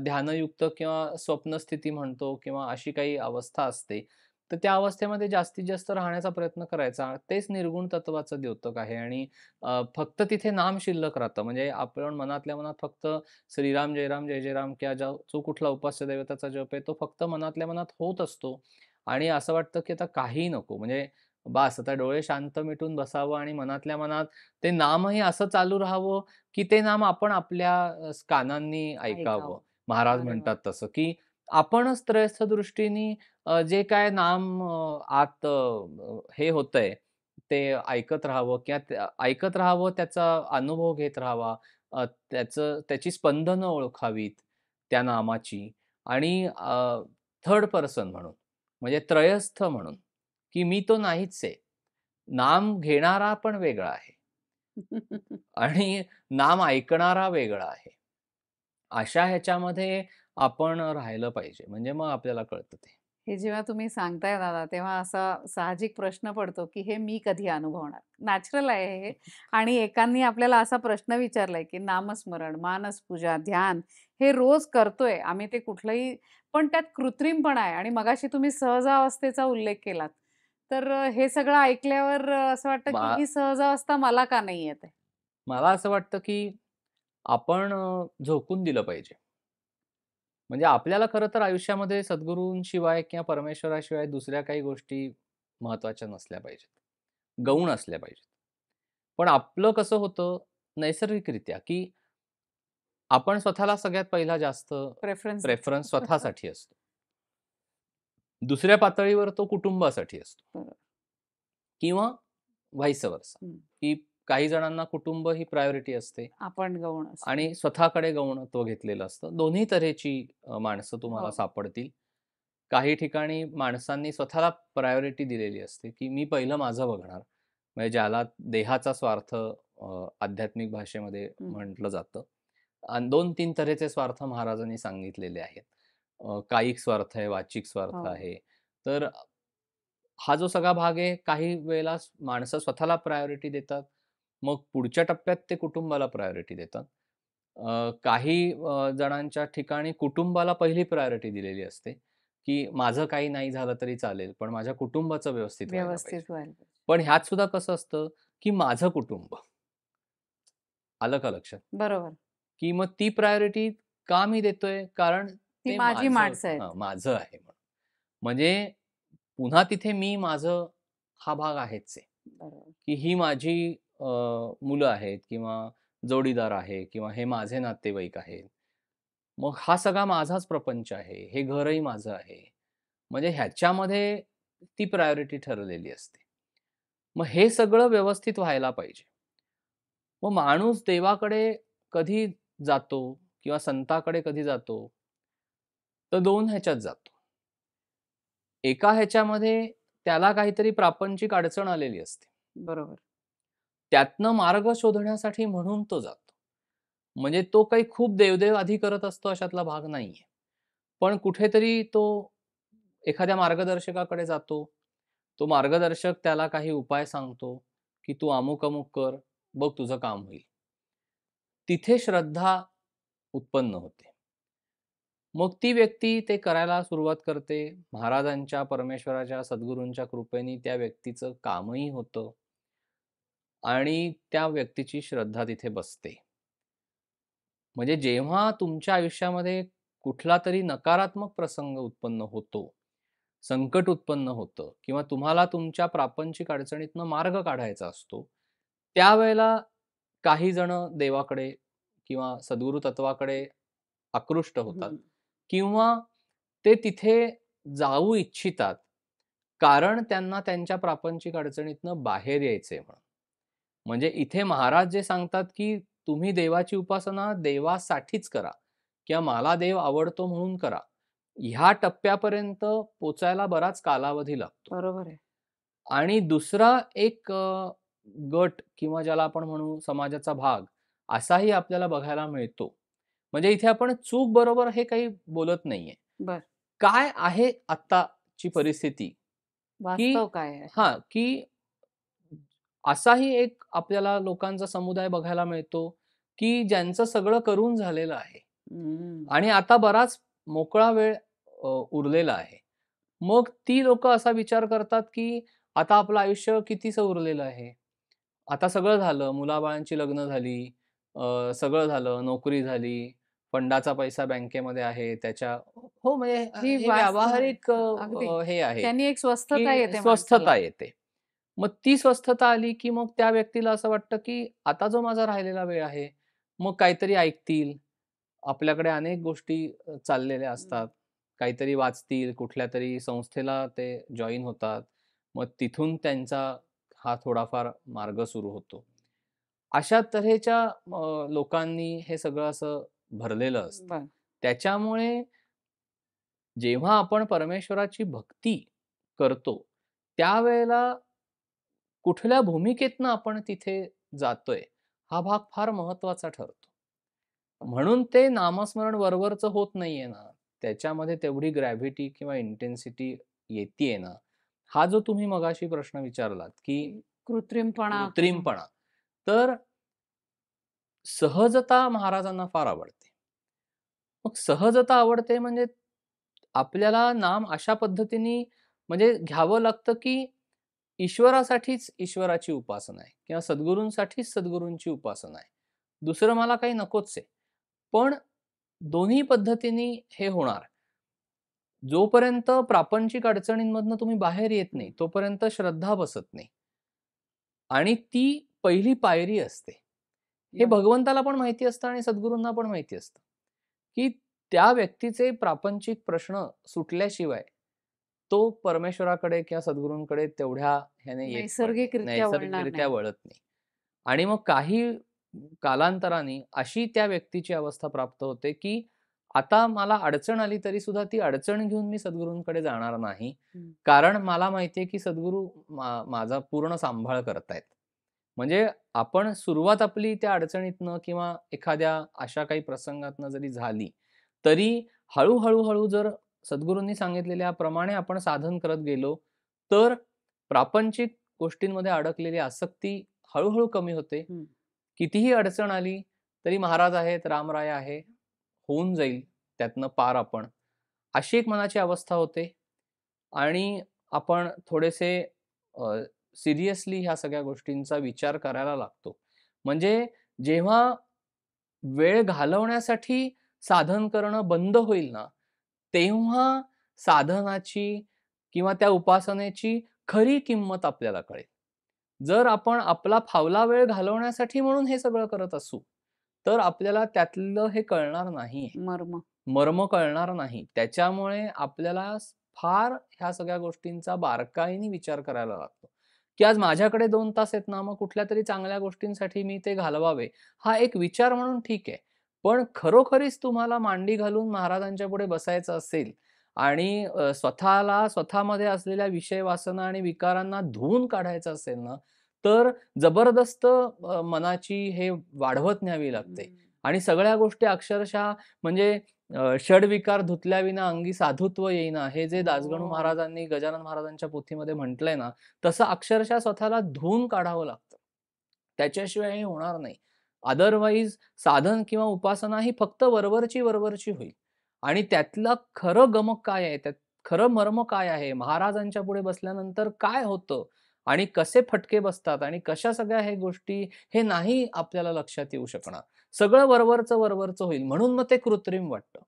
ध्यानयुक्त किंवा स्वप्नस्थिती म्हणतो किंवा अशी काही अवस्था असते. तर त्या अवस्थेमध्ये जास्तीत जास्त राहण्याचा प्रयत्न करायचा. तेच निर्गुण तत्वाचं द्योतक आहे आणि फक्त तिथे नाम शिल्लक राहतं. म्हणजे आपण मनातल्या मनात फक्त श्रीराम, जयराम, जय जयराम किंवा जो जो कुठला उपास्य दैवताचा जप आहे, तो फक्त मनातल्या मनात होत असतो आणि असं वाटतं, की आता काहीही नको. म्हणजे बास आता डोळे शांत मिटून बसावं आणि मनातल्या मनात ते नामही असं चालू राहावं, की ते नाम आपण आपल्या कानांनी ऐकावं. महाराज! म्हणतात तसं, की आपणच त्रयस्थ दृष्टीने जे काय नाम आत हे होतंय, ते ऐकत राहावं किंवा ऐकत राहावं, त्याचा अनुभव घेत राहावा. त्याचं त्याची स्पंदनं ओळखावीत त्या नामाची आणि थर्ड पर्सन म्हणून, म्हणजे त्रयस्थ म्हणून, की मी तो नाहीच आहे. नाम घेणारा पण वेगळा आहे. आणि नाम ऐकणारा वेगळा आहे. अशा ह्याच्यामध्ये आपण राहिलं पाहिजे. म्हणजे मग आपल्याला कळतं ते. हे जेव्हा तुम्ही सांगताय दादा, तेव्हा असा साहजिक प्रश्न पडतो, की हे मी कधी अनुभवणार? नॅचरल आहे हे आणि एकांनी आपल्याला असा प्रश्न विचारलाय, की नामस्मरण, मानसपूजा, ध्यान हे रोज करतोय. आम्ही ते कुठलंही पण त्यात कृत्रिमपणा आहे आणि मगाशी तुम्ही सहजावस्थेचा उल्लेख केलात. तर हे सगळं ऐकल्यावर असं वाटतं, की ही सहजावस्था मला का नाही येत? मला असं वाटतं, की आपण झोकून दिलं पाहिजे. म्हणजे आपल्याला खरं तर आयुष्यामध्ये सद्गुरूंशिवाय किंवा परमेश्वराशिवाय दुसऱ्या काही गोष्टी महत्त्वाच्या नसल्या पाहिजेत. गौण असल्या पाहिजेत. पण आपलं कसं होतं नैसर्गिकरित्या, की आपण स्वतःला सगळ्यात पहिला जास्त प्रेफरन्स प्रेफरन्स. स्वतःसाठी असतो. दुसऱ्या पातळीवर तो कुटुंबासाठी असतो. किंवा व्हाईस वर्सा, हं. की काही जणांना कुटुंब ही प्रायोरिटी असते आपण गौण असतो. आणि स्वतःकडे गौणत्व घेतलेलं असतं. दोन्ही तऱ्हेची अ, माणसं तुम्हाला हो. सापडतील. काही ठिकाणी माणसांनी स्वतःला प्रायोरिटी दिलेली असते, की मी पहिलं माझं बघणार. म्हणजे ज्याला देहाचा स्वार्थ अ, आध्यात्मिक भाषेमध्ये हं. म्हटलं जातं. आणि 2-3 तऱ्हेचे स्वार्थ महाराजांनी सांगितलेले आहेत. अ, कायिक स्वार्थ आहे, वाचिक स्वार्थ हो. आहे. तर हा जो सगळा भाग आहे, काही वेळेला स- माणसं स्वतःला प्रायोरिटी देतात. मग पुढच्या टप्प्यात ते कुटुंबाला प्रायोरिटी देतात. काही जणांच्या ठिकाणी कुटुंबाला पहिली प्रायोरिटी दिलेली असते, की माझं काही नाही झालं तरी चालेल, पण माझ्या कुटुंबाचं व्यवस्थित व्यवस्थित. पण ह्यात सुद्धा कसं असतं, की माझं कुटुंब. आलं का लक्षात? बरोबर. की मग ती प्रायोरिटी का मी देतोय? कारण ती माझी माणसं आहेत. हां, माझं आहे म्हणून. म्हणजे पुन्हा तिथे मी, माझं हा भाग आहेच आहे. की ही माझी मुलं आहेत किंवा जोडीदार आहे किंवा हे माझे नातेवाईक आहेत. मग हा सगळा माझाच प्रपंच आहे. हे घरही माझं आहे. म्हणजे ह्याच्यामध्ये ती प्रायोरिटी ठरलेली असते. मग हे सगळं व्यवस्थित व्हायला पाहिजे. मग माणूस देवाकडे कधी जातो किंवा संताकडे कधी जातो? तर दोन ह्याच्यात जातो. एका ह्याच्यामध्ये त्याला काहीतरी प्रापंचिक अडचण आलेली असते. बरोबर. त्यातनं मार्ग शोधण्यासाठी म्हणून तो जातो. म्हणजे तो काही खूप देवदेव आधी करत असतो अशातला भाग नाहीये. पण कुठेतरी तो एखाद्या मार्गदर्शकाकडे जातो. तो मार्गदर्शक त्याला काही उपाय सांगतो, की "तू अमुक-अमुक कर, बघ तुझं काम होईल." तिथे श्रद्धा उत्पन्न होते. मग ती व्यक्ती ते करायला सुरुवात करते. महाराजांच्या, परमेश्वराच्या, सद्गुरूंच्या कृपेने त्या व्यक्तीचं कामही होतं. आणि त्या व्यक्तीची श्रद्धा तिथे बसते. म्हणजे जेव्हा तुमच्या आयुष्यामध्ये कुठला तरी नकारात्मक प्रसंग उत्पन्न होतो, संकट उत्पन्न होतं किंवा तुम्हाला तुमच्या प्रापंचिक अडचणीतनं मार्ग काढायचा असतो, त्यावेळेला काही जणं देवाकडे किंवा सद्गुरू तत्वाकडे आकृष्ट होतात. किंवा ते तिथे जाऊ इच्छितात. कारण त्यांना त्यांच्या प्रापंचिक अडचणीतनं बाहेर यायचंय म्हणून. म्हणजे इथे महाराज जे सांगतात, की तुम्ही देवाची उपासना देवासाठीच करा किंवा मला देव आवडतो म्हणून करा. ह्या टप्प्यापर्यंत पोचायला बराच कालावधी लागतो. बरोबर आहे. आणि दुसरा एक गट किंवा ज्याला आपण म्हणू समाजाचा भाग असाही आपल्याला बघायला मिळतो. म्हणजे इथे आपण चूक बरोबर हे काही बोलत नाहीये. काय आहे आत्ताची परिस्थिती? की काय? हां, की असाही एक आपल्याला लोकांचा समुदाय बघायला मिळतो, की ज्यांचं सगळं करून झालेलं आहे. आणि आता बराच मोकळा वेळ उरलेला आहे. मग ती लोकं असा विचार करतात, की आता आपलं आयुष्य कितीसं उरलेलं आहे. आता सगळं झालं, मुलाबाळांची लग्न झाली, सगळं झालं, नोकरी झाली, फंडाचा पैसा बँकेमध्ये आहे, त्याच्या हो, म्हणजे. व्यावहारिक हे आहे, त्यांनी एक स्वस्थता येते स्वस्थता. येते. मग ती स्वस्थता आली, की मग त्या व्यक्तीला असं वाटतं, की आता जो माझा राहिलेला वेळ आहे, मग काहीतरी ऐकतील. आपल्याकडे अनेक गोष्टी चाललेल्या. असतात. काहीतरी वाचतील, कुठल्यातरी संस्थेला ते जॉइन होतात. मग तिथून त्यांचा हा थोडाफार मार्ग सुरू होतो. अशा तऱ्हेच्या लोकांनी हे सगळं असं भरलेलं असतं. त्याच्यामुळे जेव्हा आपण परमेश्वराची भक्ती करतो, त्यावेळेला कुठल्या भूमिकेतनं आपण तिथे जातोय, हा भाग फार महत्त्वाचा ठरतो. म्हणून ते नामस्मरण वरवरचं होत नाहीये ना, त्याच्यामध्ये तेवढी ग्रॅव्हिटी किंवा इंटेन्सिटी येतीये ना, हा जो तुम्ही मगाशी प्रश्न विचारलात, की कृत्रिमपणा कृत्रिमपणा. तर सहजता महाराजांना फार आवडते. मग सहजता आवडते म्हणजे आपल्याला नाम अशा पद्धतीने म्हणजे घ्यावं लागतं, की ईश्वरासाठीच ईश्वराची उपासना आहे किंवा सद्गुरूंसाठीच सद्गुरूंची उपासना आहे. दुसरं मला काही नकोच आहे. पण दोन्ही पद्धतीने हे होणार. जोपर्यंत प्रापंचिक अडचणींमधनं तुम्ही बाहेर येत नाही. तोपर्यंत श्रद्धा बसत नाही. आणि ती पहिली पायरी असते. हे. भगवंताला पण माहिती असतं आणि सद्गुरूंना पण माहिती असतं, की त्या व्यक्तीचे प्रापंचिक प्रश्न सुटल्याशिवाय तो परमेश्वराकडे किंवा सद्गुरूंकडे तेवढ्या ह्याने येत नाही. नैसर्गिकरित्या वळणार नैसर्गिकरित्या नाही. वळत नाही. आणि मग काही कालांतराने अशी त्या व्यक्तीची अवस्था प्राप्त होते, की आता मला अडचण आली तरी सुद्धा ती अडचण घेऊन मी सद्गुरूंकडे जाणार नाही. कारण मला माहिती आहे, की सद्गुरू मा माझा पूर्ण सांभाळ करतायत. म्हणजे आपण सुरुवात आपली त्या अडचणीतनं किंवा एखाद्या अशा काही प्रसंगातनं जरी झाली, तरी हळू-हळू, हळू जर सद्गुरूंनी सांगितलेल्याप्रमाणे आपण साधन करत गेलो, तर प्रापंचिक गोष्टींमध्ये अडकलेली आसक्ती हळू-हळू कमी होते. कितीही अडचण आली, तरी महाराज आहेत, रामराय आहे, होऊन जाईल त्यातनं पार आपण. अशी एक मनाची अवस्था होते. आणि आपण थोडेसे सिरियसली ह्या सगळ्या गोष्टींचा विचार करायला लागतो. म्हणजे जेव्हा वेळ घालवण्यासाठी साधन करणं बंद होईल ना, तेव्हा साधनाची किंवा त्या उपासनेची खरी किंमत आपल्याला कळेल. जर आपण आपला फावला वेळ घालवण्यासाठी म्हणून हे सगळं करत असू, तर आपल्याला त्यातलं हे कळणार नाहीये. मर्म. मर्म कळणार नाही. त्याच्यामुळे आपल्याला फार ह्या सगळ्या गोष्टींचा बारकाईने विचार करायला लागतो, की आज माझ्याकडे 2 तास आहेत ना, मग कुठल्यातरी चांगल्या गोष्टींसाठी मी ते घालवावे. हा एक विचार म्हणून ठीक आहे. पण खरोखरीच तुम्हाला मांडी घालून महाराजांच्या पुढे बसायचं असेल आणि स्वतःला स्वतःमध्ये असलेल्या विषय वासना आणि विकारांना धुवून काढायचं असेल ना, तर जबरदस्त मनाची हे वाढवत न्यावी लागते. आणि सगळ्या गोष्टी अक्षरशः म्हणजे षडविकार धुतल्याविना अंगी साधुत्व येईना, हे जे दासगणू हो. महाराजांनी गजानन महाराजांच्या पोथीमध्ये म्हटलंय ना, तसं अक्षरशः स्वतःला धुवून काढावं लागतं. त्याच्याशिवाय हे होणार नाही. अदरवाईज साधन किंवा उपासना ही फक्त वरवरची, वरवरची होईल. आणि त्यातलं खरं गमक काय आहे? त्यात खरं मर्म काय आहे? महाराजांच्या पुढे बसल्यानंतर काय होतं? आणि कसे फटके बसतात आणि कशा सगळ्या हे गोष्टी, हे नाही आपल्याला लक्षात येऊ शकणार. सगळं वरवरचं, वरवरचं होईल. म्हणून मग ते कृत्रिम वाटतं.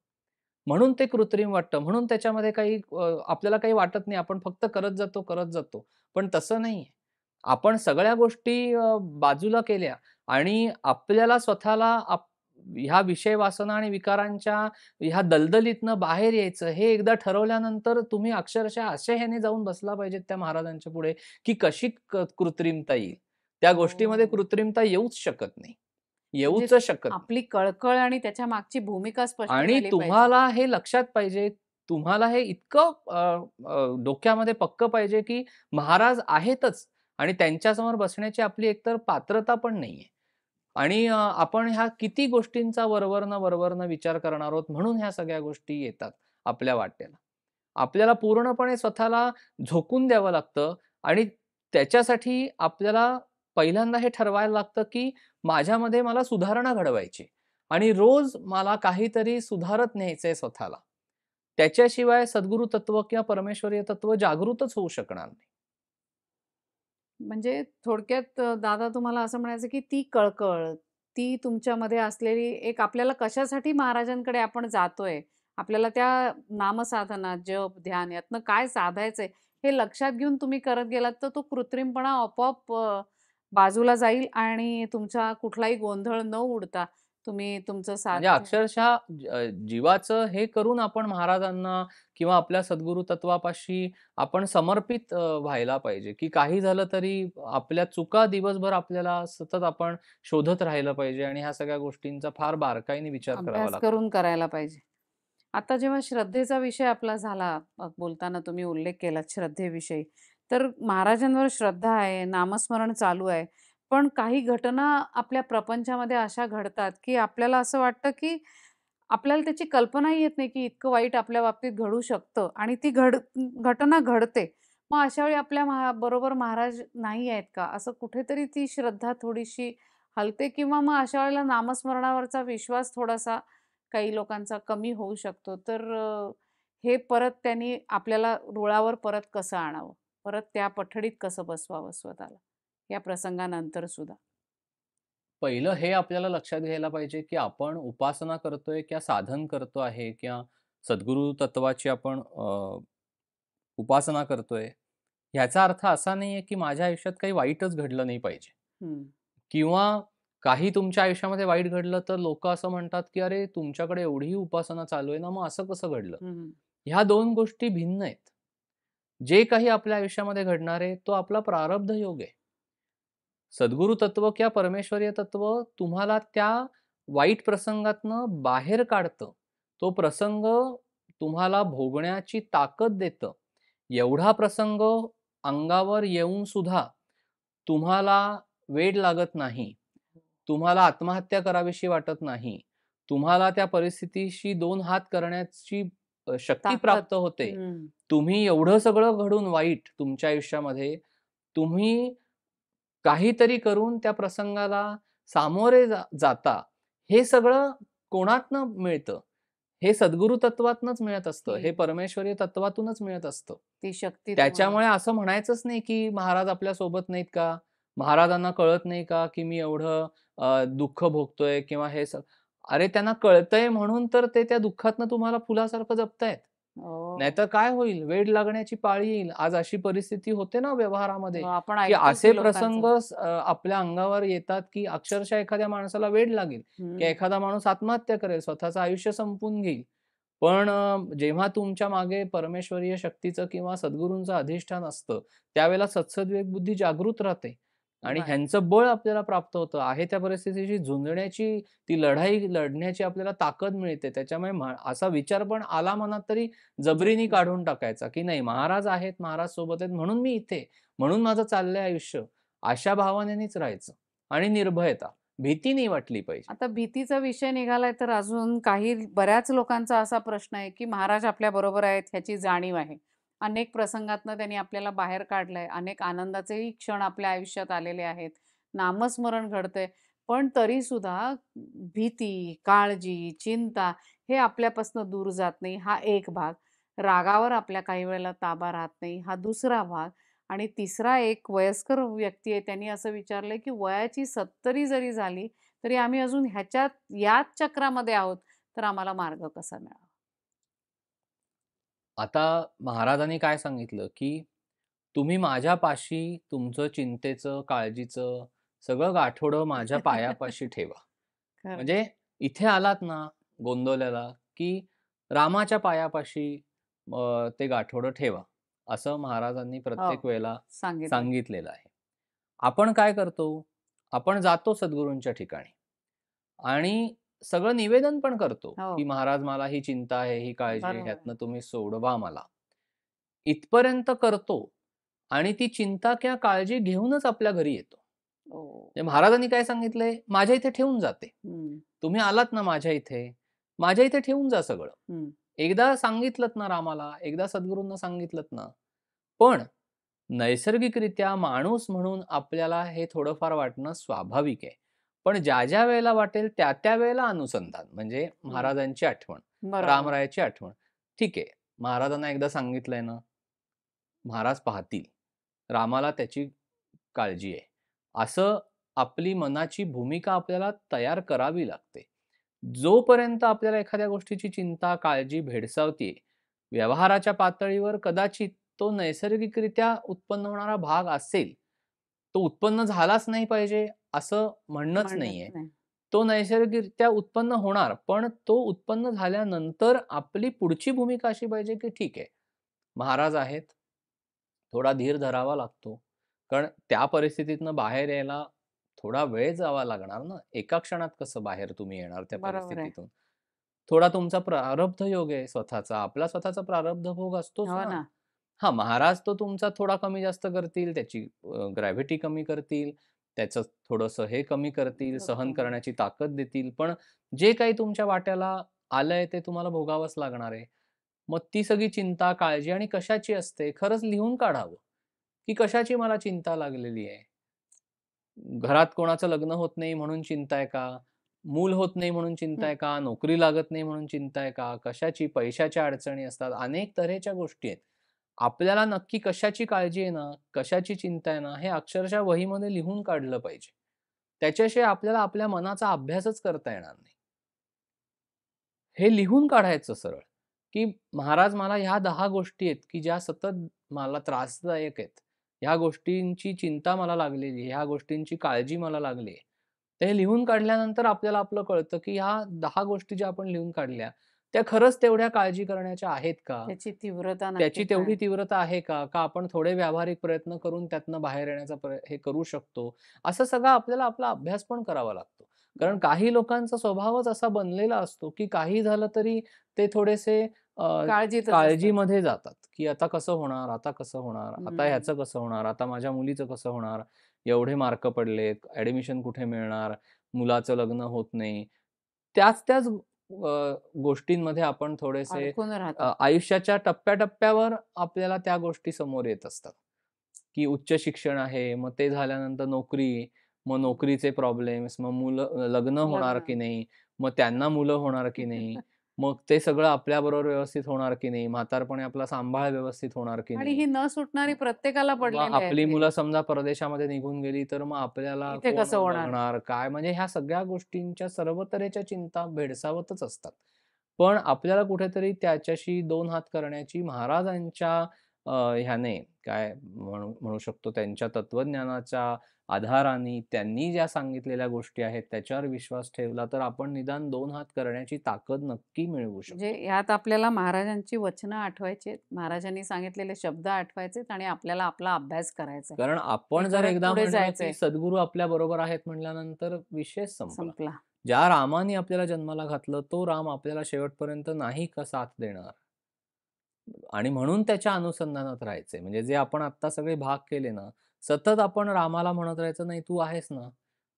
म्हणून ते कृत्रिम वाटतं. म्हणून त्याच्यामध्ये काही आपल्याला काही वाटत नाही. आपण फक्त करत जातो, करत जातो. पण तसं नाहीये. आपण सगळ्या गोष्टी बाजूला केल्या आणि आपल्याला स्वतःला आप ह्या विषय वासना आणि विकारांच्या ह्या दलदलीतनं बाहेर यायचं हे एकदा ठरवल्यानंतर तुम्ही अक्षरशः असे ह्याने जाऊन बसला पाहिजेत त्या महाराजांच्या पुढे की कशी कृत्रिमता येईल. त्या गोष्टीमध्ये हो. कृत्रिमता येऊच शकत नाही. म्हणजे येऊच शकत. आपली कळकळ आणि त्याच्या मागची भूमिका स्पष्ट आणि पाहिजे. तुम्हाला हे लक्षात पाहिजे, तुम्हाला हे इतकं डोक्यामध्ये पक्कं पाहिजे की महाराज आहेतच आणि त्यांच्यासमोर बसण्याची आपली एकतर पात्रता पण नाहीये. आणि आपण ह्या किती गोष्टींचा वरवरनं, वरवरनं विचार करणार आहोत म्हणून ह्या सगळ्या गोष्टी येतात आपल्या वाटेला. आपल्याला पूर्णपणे स्वतःला झोकून द्यावं लागतं आणि त्याच्यासाठी आपल्याला पहिल्यांदा हे ठरवायला लागतं की माझ्यामध्ये मला सुधारणा घडवायची आणि रोज मला काहीतरी सुधारत न्यायचंय स्वतःला. त्याच्याशिवाय सद्गुरु तत्व किंवा परमेश्वरीय तत्व जागृतच होऊ शकणार नाही. म्हणजे थोडक्यात दादा तुम्हाला असं म्हणायचं की ती कळकळ, ती तुमच्यामध्ये असलेली एक आपल्याला कशासाठी महाराजांकडे आपण जातोय, आपल्याला त्या नामसाधना, जप, ध्यान यातनं काय साधायचंय हे लक्षात घेऊन तुम्ही करत गेलात तर तो कृत्रिमपणा आपोआप बाजूला जाईल आणि तुमचा कुठलाही गोंधळ न उडता तुम्ही तुमचं म्हणजे साध्य अक्षरशः ज अ, जीवाचं हे करून आपण महाराजांना किंवा आपल्या सद्गुरू तत्वापाशी आपण समर्पित व्हायला पाहिजे, की काही झालं तरी आपल्या चुका दिवसभर आपल्याला सतत आपण शोधत राहिलं पाहिजे आणि ह्या सगळ्या गोष्टींचा फार बारकाईने विचार करावा. करून करायला पाहिजे. आता जेव्हा श्रद्धेचा विषय आपला झाला, बोलताना तुम्ही उल्लेख केलात श्रद्धेविषयी. तर महाराजांवर श्रद्धा आहे, नामस्मरण चालू आहे. पण काही घटना आपल्या प्रपंचामध्ये अशा घडतात, की आपल्याला असं वाटतं, की आपल्याला त्याची कल्पनाही येत नाही, की इतकं वाईट आपल्या बाबतीत घडू शकतं आणि ती घड घटना घडते. मग अशा वेळी आपल्या महा बरोबर महाराज नाही आहेत का? असं कुठेतरी ती श्रद्धा थोडीशी हलते किंवा मग अशा वेळेला नामस्मरणावरचा विश्वास थोडासा काही लोकांचा कमी होऊ शकतो. तर अ, हे परत त्यांनी आपल्याला रुळावर परत कसं आणावं? परत त्या पठडीत कसं बसवावं स्वतःला? या प्रसंगानंतर सुद्धा? पहिलं हे आपल्याला लक्षात घ्यायला पाहिजे, की आपण उपासना करतोय किंवा साधन करतो आहे किंवा सद्गुरू तत्वाची आपण उपासना करतोय. ह्याचा अर्थ असा नाहीये, की माझ्या आयुष्यात काही वाईटच घडलं नाही पाहिजे. हं. किंवा काही तुमच्या आयुष्यामध्ये वाईट घडलं तर लोकं असं म्हणतात, की "अरे, तुमच्याकडे एवढी उपासना चालू आहे ना, मग असं कसं घडलं?" ह्या 2 गोष्टी भिन्न आहेत. जे काही आपल्या आयुष्यामध्ये घडणार आहे, तो आपला प्रारब्ध योग आहे. सद्गुरू तत्व किंवा परमेश्वरीय तत्व तुम्हाला त्या वाईट प्रसंगातनं बाहेर काढतं. तो प्रसंग तुम्हाला भोगण्याची ताकद देतं. एवढा प्रसंग अंगावर येऊन सुद्धा तुम्हाला वेड लागत नाही. तुम्हाला आत्महत्या करावीशी वाटत नाही. तुम्हाला त्या परिस्थितीशी 2 हात करण्याची शक्ती. प्राप्त होते. तुम्ही एवढं सगळं घडून वाईट तुमच्या आयुष्यामध्ये, तुम्ही काहीतरी करून त्या प्रसंगाला सामोरे जा जाता. हे सगळं कोणातनं मिळतं? हे सद्गुरू तत्वातनंच मिळत असतं. हे. परमेश्वरीय तत्वातूनच मिळत असतं. ती शक्ती त्याच्यामुळे असं म्हणायचंच नाही, की महाराज आपल्यासोबत नाहीत का? महाराजांना कळत नाही का, की मी एवढं दुःख भोगतोय किंवा हे अरे त्यांना कळतंय म्हणून तर ते त्या दुःखातनं तुम्हाला फुलासारखं जपतायत. हो. नाहीतर काय होईल? वेड लागण्याची पाळी येईल. आज अशी परिस्थिती होते ना व्यवहारामध्ये, हो, की असे. प्रसंग आपल्या अंगावर येतात, की अक्षरशः एखाद्या माणसाला वेड लागेल, की. एखादा माणूस आत्महत्या करेल, स्वतःचं आयुष्य संपवून घेईल. पण जेव्हा तुमच्या मागे परमेश्वरीय शक्तीचं किंवा सद्गुरूंचं अधिष्ठान असतं, त्यावेळेला सत्सद्विवेक बुद्धी जागृत राहते आणि. ह्यांचं बळ आपल्याला प्राप्त होतं. आहे त्या परिस्थितीशी झुंजण्याची, ती लढाई लढण्याची आपल्याला ताकद मिळते. त्याच्यामुळे असा विचार पण आला मनात तरी जबरीने काढून टाकायचा, की नाही महाराज आहेत, महाराज सोबत आहेत म्हणून मी इथे, म्हणून माझं चाललंय आयुष्य. अशा भावनेनेच राहायचं आणि निर्भयता. भीती नाही वाटली पाहिजे. आता भीतीचा विषय निघालाय तर अजून काही बऱ्याच लोकांचा असा प्रश्न आहे, की महाराज आपल्या बरोबर आहेत ह्याची जाणीव आहे. अनेक प्रसंगातनं त्यांनी आपल्याला बाहेर काढलंय. अनेक आनंदाचेही क्षण आपल्या आयुष्यात आलेले आहेत. नामस्मरण घडतंय. पण तरी सुद्धा भीती, काळजी, चिंता हे आपल्यापासून दूर जात नाही. हा एक भाग. रागावर आपल्या काही वेळेला ताबा राहत नाही. हा दुसरा भाग. आणि तिसरा एक वयस्कर व्यक्ती आहे. त्यांनी असं विचारलंय, की वयाची 70 जरी झाली, तरी आम्ही अजून ह्याच्यात याच चक्रामध्ये आहोत, तर आम्हाला मार्ग कसा मिळावा? आता महाराजांनी काय सांगितलं, की तुम्ही माझ्या पाशी तुमचं चिंतेचं, काळजीचं सगळं गाठोडं माझ्या पायापाशी ठेवा. म्हणजे इथे आलात ना गोंदवल्याला, की रामाच्या पायापाशी ते गाठोडं ठेवा, असं महाराजांनी प्रत्येक हो, वेळेला सांगितलं. सांगितलेलं आहे. आपण काय करतो? आपण जातो सद्गुरूंच्या ठिकाणी आणि सगळं निवेदन पण करतो, की हो. महाराज मला ही चिंता आहे, ही काळजी आहे, बरोबर. ह्यातनं तुम्ही सोडवा मला. इथपर्यंत करतो आणि ती चिंता किंवा काळजी घेऊनच आपल्या घरी येतो. हो. म्हणजे महाराजांनी काय सांगितलंय? माझ्या इथे ठेवून जा ते. हं. तुम्ही आलात ना माझ्या इथे, माझ्या इथे ठेवून जा सगळं. एकदा सांगितलत ना रामाला, एकदा सद्गुरूंना सांगितलत ना. पण नैसर्गिकरित्या माणूस म्हणून आपल्याला हे थोडंफार वाटणं स्वाभाविक आहे. पण ज्या-ज्या वेळेला वाटेल त्या-त्या वेळेला अनुसंधान म्हणजे. महाराजांची आठवण. रामरायाची आठवण. ठीक आहे, महाराजांना एकदा सांगितलंय ना, महाराज पाहतील. रामाला त्याची काळजी आहे. असं आपली मनाची भूमिका आपल्याला तयार करावी लागते. जोपर्यंत आपल्याला एखाद्या गोष्टीची चिंता, काळजी भेडसावतीये, व्यवहाराच्या पातळीवर कदाचित तो नैसर्गिकरित्या उत्पन्न होणारा भाग असेल. तो उत्पन्न झालाच नाही पाहिजे असं म्हणणंच नाहीये. नाही. तो नैसर्गिकरित्या उत्पन्न होणार, पण तो उत्पन्न झाल्यानंतर आपली पुढची भूमिका अशी पाहिजे, की ठीक आहे, महाराज आहेत. थोडा धीर धरावा लागतो. कारण त्या परिस्थितीतनं बाहेर यायला थोडा वेळ जावा लागणार ना. एका क्षणात कसं बाहेर तुम्ही येणार त्या. परिस्थितीतून. थोडा तुमचा प्रारब्ध योग आहे स्वतःचा. आपला स्वतःचा प्रारब्ध भोग असतोच हो ना. हां, महाराज तो तुमचा थोडा कमी जास्त करतील, त्याची ग्रॅव्हिटी कमी करतील, त्याचं थोडंसं हे कमी करतील, सहन. करण्याची ताकद देतील. पण जे काही तुमच्या वाट्याला आलंय ते तुम्हाला भोगावंच लागणार आहे. मग ती सगळी चिंता, काळजी आणि कशाची असते? खरंच लिहून काढावं, की कशाची मला चिंता लागलेली आहे. घरात कोणाचं लग्न होत नाही म्हणून चिंता आहे का? मूल होत नाही म्हणून चिंता. आहे का? नोकरी लागत नाही म्हणून चिंता आहे का? कशाची? पैशाच्या अडचणी असतात. अनेक तऱ्हेच्या गोष्टी आहेत. आपल्याला नक्की कशाची काळजी आहे ना, कशाची चिंता आहे ना, हे अक्षरशः वहीमध्ये लिहून काढलं पाहिजे. त्याच्याशिवाय आपल्याला आपल्या मनाचा अभ्यासच करता येणार नाही. हे लिहून काढायचं सरळ, की महाराज मला ह्या दहा गोष्टी आहेत, की ज्या सतत मला त्रासदायक आहेत. ह्या गोष्टींची चिंता मला लागलेली आहे. ह्या गोष्टींची काळजी मला लागली आहे. लिहून काढल्यानंतर आपल्याला आपलं कळतं, की ह्या दहा गोष्टी ज्या आपण लिहून काढल्या, त्या खरंच तेवढ्या काळजी करण्याच्या आहेत का? त्याची तीव्रता त्याची? तेवढी तीव्रता आहे का? का आपण थोडे व्यावहारिक प्रयत्न करून त्यातनं बाहेर येण्याचा हे करू शकतो? असं सगळं आपल्याला आपला अभ्यास पण करावा लागतो. कारण. काही लोकांचा स्वभावच असा बनलेला असतो, की काही झालं तरी ते थोडेसे असतात. काळजीमध्ये जातात, की आता कसं होणार? आता कसं होणार? आता. ह्याचं कसं होणार? आता माझ्या मुलीचं कसं होणार? एवढे मार्क पडलेत, ॲडमिशन कुठे मिळणार? मुलाचं लग्न होत नाही. त्याच-त्याच अ, गोष्टींमध्ये आपण थोडेसे आयुष्याच्या टप्प्या-टप्प्यावर आपल्याला त्या गोष्टी समोर येत असतात, की उच्च शिक्षण आहे, मग ते झाल्यानंतर नोकरी, मग नोकरीचे प्रॉब्लेम्स, मग मुलं लग्न होणार की. नाही? मग त्यांना मुलं होणार की नाही? मग ते सगळं आपल्याबरोबर व्यवस्थित होणार की नाही? म्हातारपणी आपला सांभाळ व्यवस्थित होणार की आणि नाही? ही न सुटणारी प्रत्येकाला मग आहेत आपली. मुलं समजा परदेशामध्ये निघून गेली, तर मग आपल्याला इथे कोण कसं होणार? बघणार? काय? म्हणजे ह्या सगळ्या गोष्टींच्या सर्व तऱ्हेच्या चिंता भेडसावतच असतात. पण आपल्याला कुठेतरी त्याच्याशी दोन हात करण्याची महाराजांच्या अ, ह्याने काय म्हणू म्हणू शकतो त्यांच्या तत्वज्ञानाच्या आधाराने त्यांनी ज्या सांगितलेल्या गोष्टी आहेत, त्याच्यावर विश्वास ठेवला, तर आपण निदान दोन हात करण्याची ताकद नक्की मिळवू शकतो. म्हणजे ह्यात आपल्याला महाराजांची वचनं आठवायची. महाराजांनी सांगितलेले शब्द आठवायचे आणि आपल्याला आपला अभ्यास करायचा. कारण आपण जर एकदा सद्गुरू आपल्याबरोबर आहेत म्हटल्यानंतर विषयच संपला. ज्या रामाने आपल्याला जन्माला घातलं, तो राम आपल्याला शेवटपर्यंत नाही का साथ देणार? आणि म्हणून त्याच्या अनुसंधानात राहायचंय. म्हणजे जे आपण आत्ता सगळे भाग केले ना, सतत आपण रामाला म्हणत राहायचं, "नाही तू आहेस ना."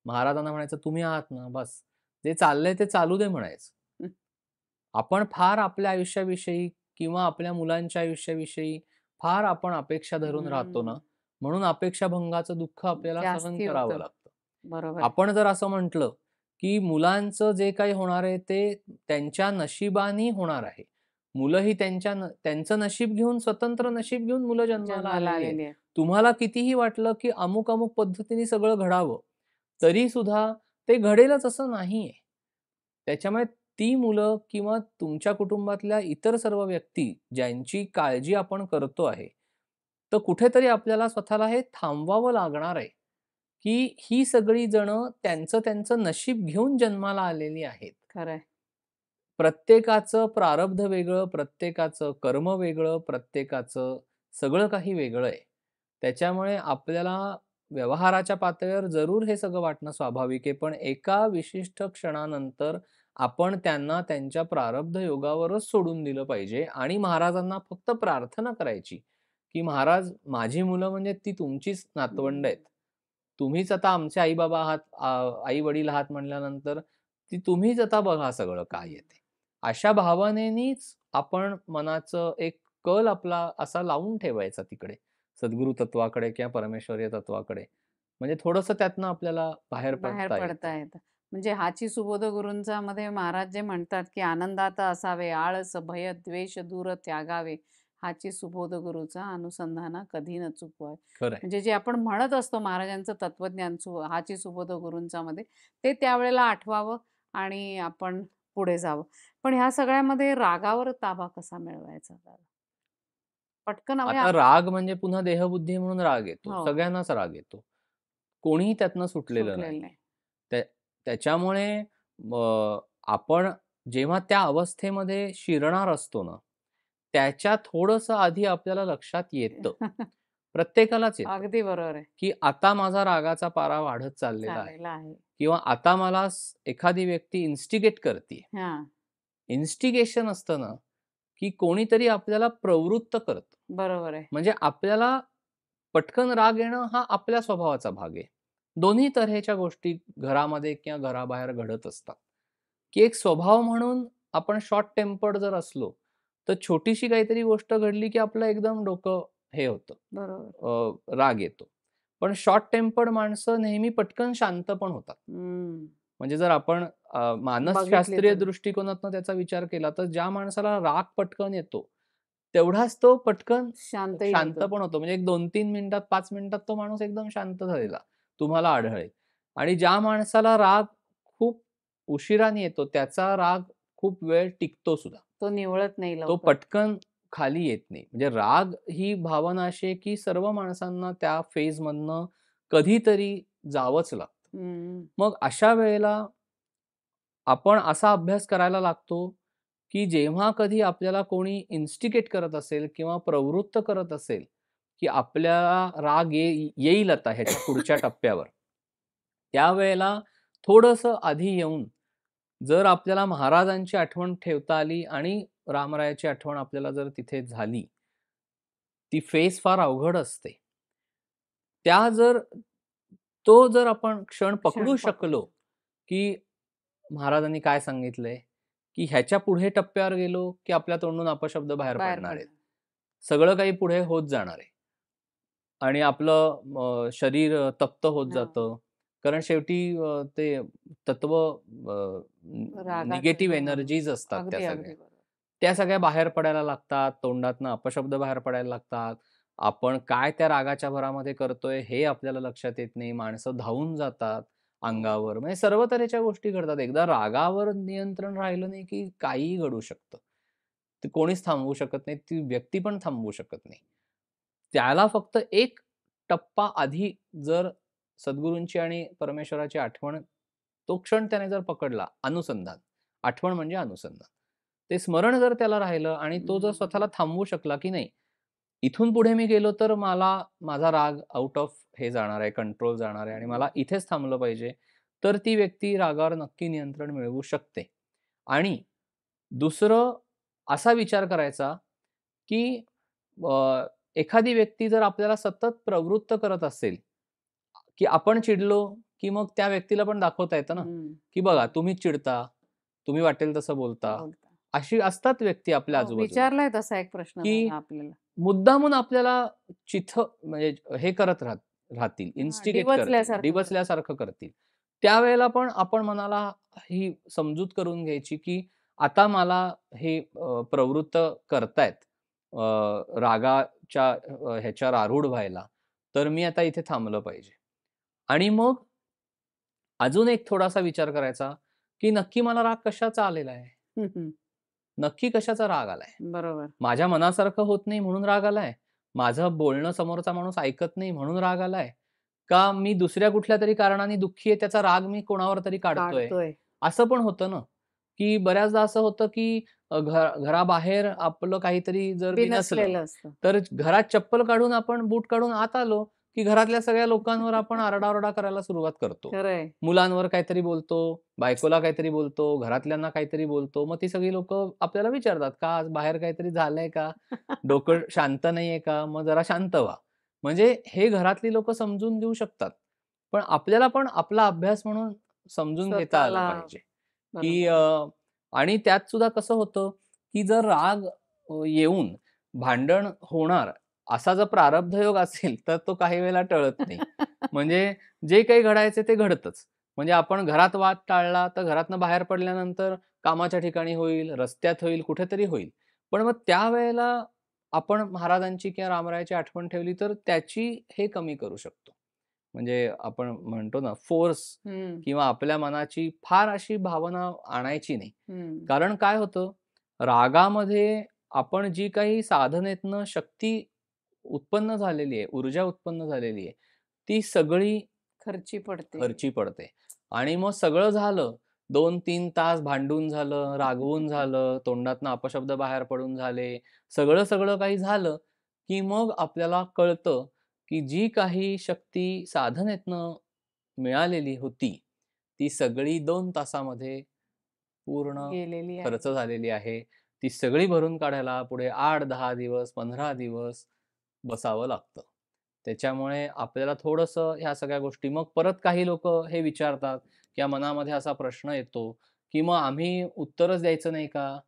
महाराजांना म्हणायचं, "तुम्ही आहात ना." बस. जे चाललंय ते चालू दे म्हणायचं. आपण फार आपल्या आयुष्याविषयी किंवा आपल्या मुलांच्या आयुष्याविषयी फार आपण अपेक्षा धरून राहतो ना. म्हणून अपेक्षाभंगाचं दुःख आपल्याला सहन करावं. लागतं. बरोबर. आपण जर असं म्हटलं, की मुलांचं जे काही होणार आहे ते त्यांच्या नशिबाने होणार आहे. मुलं ही त्यांच्या त्यांचं नशीब घेऊन स्वतंत्र नशीब घेऊन मुलं जन्माला आलेली. तुम्हाला कितीही वाटलं, की अमुक-अमुक पद्धतीने सगळं घडावं, तरीसुद्धा ते घडेलच असं नाहीये. त्याच्यामुळे ती मुलं किंवा तुमच्या कुटुंबातल्या इतर सर्व व्यक्ती ज्यांची काळजी आपण करतो आहे, तर कुठेतरी आपल्याला स्वतःला हे थांबवावं लागणार आहे, की ही सगळी जणं त्यांचं त्यांचं नशीब घेऊन जन्माला आलेली आहेत. खरंय. प्रत्येकाचं प्रारब्ध वेगळं, प्रत्येकाचं कर्म वेगळं, प्रत्येकाचं सगळं काही वेगळं आहे. त्याच्यामुळे आपल्याला व्यवहाराच्या पातळीवर जरूर हे सगळं वाटणं स्वाभाविक आहे. पण एका विशिष्ट क्षणानंतर आपण त्यांना त्यांच्या प्रारब्ध योगावरच सोडून दिलं पाहिजे आणि महाराजांना फक्त प्रार्थना करायची, की "महाराज माझी मुलं म्हणजे ती तुमचीच नातवंड आहेत. तुम्हीच आता आमचे आई-बाबा आहात, आ आई-वडील आहात म्हटल्यानंतर ती तुम्हीच आता बघा सगळं काय आहे ते." अशा भावनेनीच आपण मनाचं एक कल आपला असा लावून ठेवायचा तिकडे, सद्गुरू तत्वाकडे किंवा परमेश्वरीय तत्वाकडे. म्हणजे थोडंसं त्यातनं आपल्याला बाहेर बाहेर पडता येतं. म्हणजे हाची सुबोध गुरूंचा मध्ये महाराज जे म्हणतात, की "आनंदात असावे, आळस, भय, द्वेष दूर त्यागावे, हाची सुबोध गुरूचा अनुसंधाना कधी न चुकवावे." खरं आहे. म्हणजे जे आपण म्हणत असतो महाराजांचं तत्वज्ञान हाची सुबोध गुरूंचा मध्ये, ते त्यावेळेला आठवावं आणि आपण पुढे जावं. पण ह्या सगळ्यामध्ये रागावर ताबा कसा मिळवायचा? पटकन आता राग म्हणजे पुन्हा देहबुद्धी म्हणून राग येतो. हो. सगळ्यांनाच राग येतो. कोणीही त्यातनं सुटलेलं नाही. नाही. त्या त्याच्यामुळे अ, आपण जेव्हा त्या अवस्थेमध्ये शिरणार असतो ना, त्याच्या थोडंसं आधी आपल्याला लक्षात येतं. प्रत्येकालाच येतं, अगदी बरोबर आहे. की आता माझा रागाचा पारा वाढत चाललेला आहे. किंवा आता मला स एखादी व्यक्ती इन्स्टिगेट करतीये. हां. इन्स्टिगेशन असतं ना, की कोणीतरी आपल्याला प्रवृत्त करतं. बरोबर आहे. म्हणजे आपल्याला पटकन राग येणं हा आपल्या स्वभावाचा भाग आहे. दोन्ही तऱ्हेच्या गोष्टी घरामध्ये किंवा घराबाहेर घडत असतात, की एक स्वभाव म्हणून आपण शॉर्ट टेम्पर्ड जर असलो, तर छोटीशी काहीतरी गोष्ट घडली, की आपलं एकदम डोकं हे होतं, राग येतो. पण शॉर्ट टेम्पर्ड माणसं नेहमी पटकन शांत पण होतात. म्हणजे जर आपण मानसशास्त्रीय तर. दृष्टिकोनातनं त्याचा विचार केला, तर ज्या माणसाला राग पटकन येतो, तेवढाच तो पटकन शांत होतो. पण होतो. म्हणजे एक 2-3 मिनिटात, 5 मिनिटात तो माणूस एकदम शांत झालेला तुम्हाला आढळेल. आणि ज्या माणसाला राग खूप उशिराने येतो, त्याचा राग खूप वेळ टिकतो सुद्धा. तो निवळत नाही तो. पटकन खाली येत नाही. म्हणजे राग ही भावना अशी आहे, की सर्व माणसांना त्या फेजमधनं कधीतरी जावंच लागतं. मग अशा वेळेला आपण असा अभ्यास करायला लागतो, की जेव्हा कधी आपल्याला कोणी इन्स्टिगेट करत असेल किंवा प्रवृत्त करत असेल, की आपल्याला राग ये येईल आता ह्याच्या पुढच्या टप्प्यावर. त्यावेळेला थोडंसं आधी येऊन, जर आपल्याला महाराजांची आठवण ठेवता आली आणि रामरायाची आठवण आपल्याला जर तिथे झाली, ती फेज फार अवघड असते. त्या जर तो जर आपण क्षण पकडू शकलो. की महाराजांनी काय सांगितलंय, की ह्याच्या पुढे टप्प्यावर गेलो, की आपल्या तोंडून अपशब्द बाहेर पडणार आहेत. सगळं काही पुढे होत जाणार आहे. आणि आपलं शरीर तप्त होत. जातं. कारण शेवटी ते तत्व निगेटिव्ह. एनर्जीज असतात त्या सगळ्या. त्या सगळ्या बाहेर पडायला लागतात. तोंडातनं अपशब्द बाहेर पडायला लागतात. आपण काय त्या रागाच्या भरामध्ये करतोय हे आपल्याला लक्षात येत नाही. माणसं धावून जातात अंगावर. म्हणजे सर्व तऱ्हेच्या गोष्टी घडतात. एकदा रागावर नियंत्रण राहिलं नाही, की काहीही घडू शकतं. ते कोणीच थांबवू शकत नाही. ती व्यक्ती पण थांबवू शकत नाही. त्याला फक्त एक टप्पा आधी जर सद्गुरूंची आणि परमेश्वराची आठवण तो क्षण त्याने जर पकडला, अनुसंधान. आठवण म्हणजे अनुसंधान. ते स्मरण जर त्याला राहिलं आणि तो जर हं. स्वतःला थांबवू शकला, की नाही, इथून पुढे मी गेलो तर मला माझा राग आउट ऑफ हे जाणार आहे, कंट्रोल जाणार आहे आणि मला इथेच थांबलं पाहिजे. तर ती व्यक्ती रागावर नक्की नियंत्रण मिळवू शकते. आणि दुसरं असा विचार करायचा, की एखादी व्यक्ती जर आपल्याला सतत प्रवृत्त करत असेल, की आपण चिडलो, की मग त्या व्यक्तीला पण दाखवता येतं ना. की बघा तुम्हीच चिडता, तुम्ही वाटेल तसं बोलता. अशी असतात व्यक्ती आपल्या हो, आजूबाजूला. विचारलाय तसा एक प्रश्न की आपल्याला. मुद्दामून आपल्याला चिथं म्हणजे हे करत राहत राहतील, इन्स्टिगेट करतील, डिवचल्यासारखं करतात. डिवचल्यासारखं करतील. त्यावेळेला पण आपण मनाला ही समजूत करून घ्यायची, की आता मला हे अ, प्रवृत्त करतायत अ, रागाच्या अ, ह्याच्यावर आरूढ व्हायला, तर मी आता इथे थांबलं पाहिजे. आणि मग अजून एक थोडासा विचार करायचा, की नक्की मला राग कशाचा आलेला आहे? नक्की कशाचा राग आलाय? बरोबर. माझ्या मनासारखं होत नाही म्हणून राग आलाय? माझं बोलणं समोरचा माणूस ऐकत नाही म्हणून राग आलाय? का मी दुसऱ्या कुठल्या तरी कारणाने दुःखी आहे त्याचा राग मी कोणावर तरी काढतोय असं पण होतं ना की बऱ्याचदा असं होतं की घराबाहेर आपलं काहीतरी जर असतं तर घरात चप्पल काढून आपण बूट काढून आत आलो की घरातल्या सगळ्या लोकांवर आपण आरडाओरडा करायला सुरुवात करतो. मुलांवर काहीतरी बोलतो बायकोला काहीतरी बोलतो घरातल्यांना काहीतरी बोलतो मग ती सगळी लोक आपल्याला विचारतात का आज बाहेर काहीतरी झालंय का? डोकं शांत नाहीये का? मग जरा शांत व्हा. म्हणजे हे घरातली लोक समजून घेऊ शकतात. पण आपल्याला पण आपला अभ्यास म्हणून समजून घेता आलं पाहिजे. की आणि त्यात सुद्धा कसं होतं की जर राग येऊन भांडण होणार असा जर प्रारब्ध योग असेल तर तो काही वेळेला टळत नाही. म्हणजे जे काही घडायचे ते घडतच. म्हणजे आपण घरात वाद टाळला तर घरातनं बाहेर पडल्यानंतर कामाच्या ठिकाणी होईल रस्त्यात होईल कुठेतरी होईल. पण मग त्यावेळेला आपण महाराजांची किंवा रामरायाची आठवण ठेवली तर त्याची हे कमी करू शकतो. म्हणजे आपण म्हणतो ना फोर्स किंवा आपल्या मनाची फार अशी भावना आणायची नाही. कारण काय होतं? रागामध्ये आपण जी काही साधनेतनं शक्ती उत्पन्न झालेली आहे ऊर्जा उत्पन्न झालेली आहे ती सगळी खर्ची पडते. खर्ची पडते. आणि मग सगळं झालं दोन तीन तास भांडून झालं रागवून झालं तोंडातनं अपशब्द बाहेर पडून झाले सगळं सगळं काही झालं की मग आपल्याला कळतं की जी काही शक्ती साधनेतनं मिळालेली होती ती सगळी दोन तासामध्ये पूर्ण खर्च झालेली आहे. ती सगळी भरून काढायला पुढे आठ दहा दिवस पंधरा दिवस बसावं लागतं. त्याच्यामुळे आपल्याला थोडंसं ह्या सगळ्या गोष्टी मग परत काही लोक हे विचारतात किंवा मनामध्ये असा प्रश्न येतो की मग आम्ही उत्तरच द्यायचं नाही का?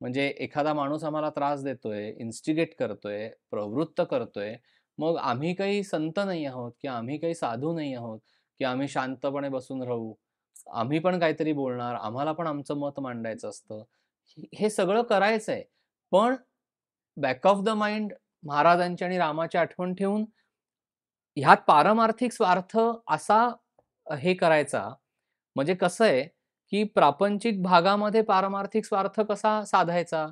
म्हणजे एखादा माणूस आम्हाला त्रास देतोय इन्स्टिगेट करतोय प्रवृत्त करतोय मग आम्ही काही संत नाही आहोत किंवा आम्ही काही साधू नाही आहोत की आम्ही शांतपणे बसून राहू. आम्ही पण काहीतरी बोलणार आम्हाला पण आमचं मत मांडायचं असतं. हे- हे सगळं करायचं आहे पण बॅक ऑफ द माइंड महाराजांची आणि रामाची आठवण ठेवून ह्यात पारमार्थिक स्वार्थ असा हे करायचा. म्हणजे कसं आहे की प्रापंचिक भागामध्ये पारमार्थिक स्वार्थ कसा साधायचा?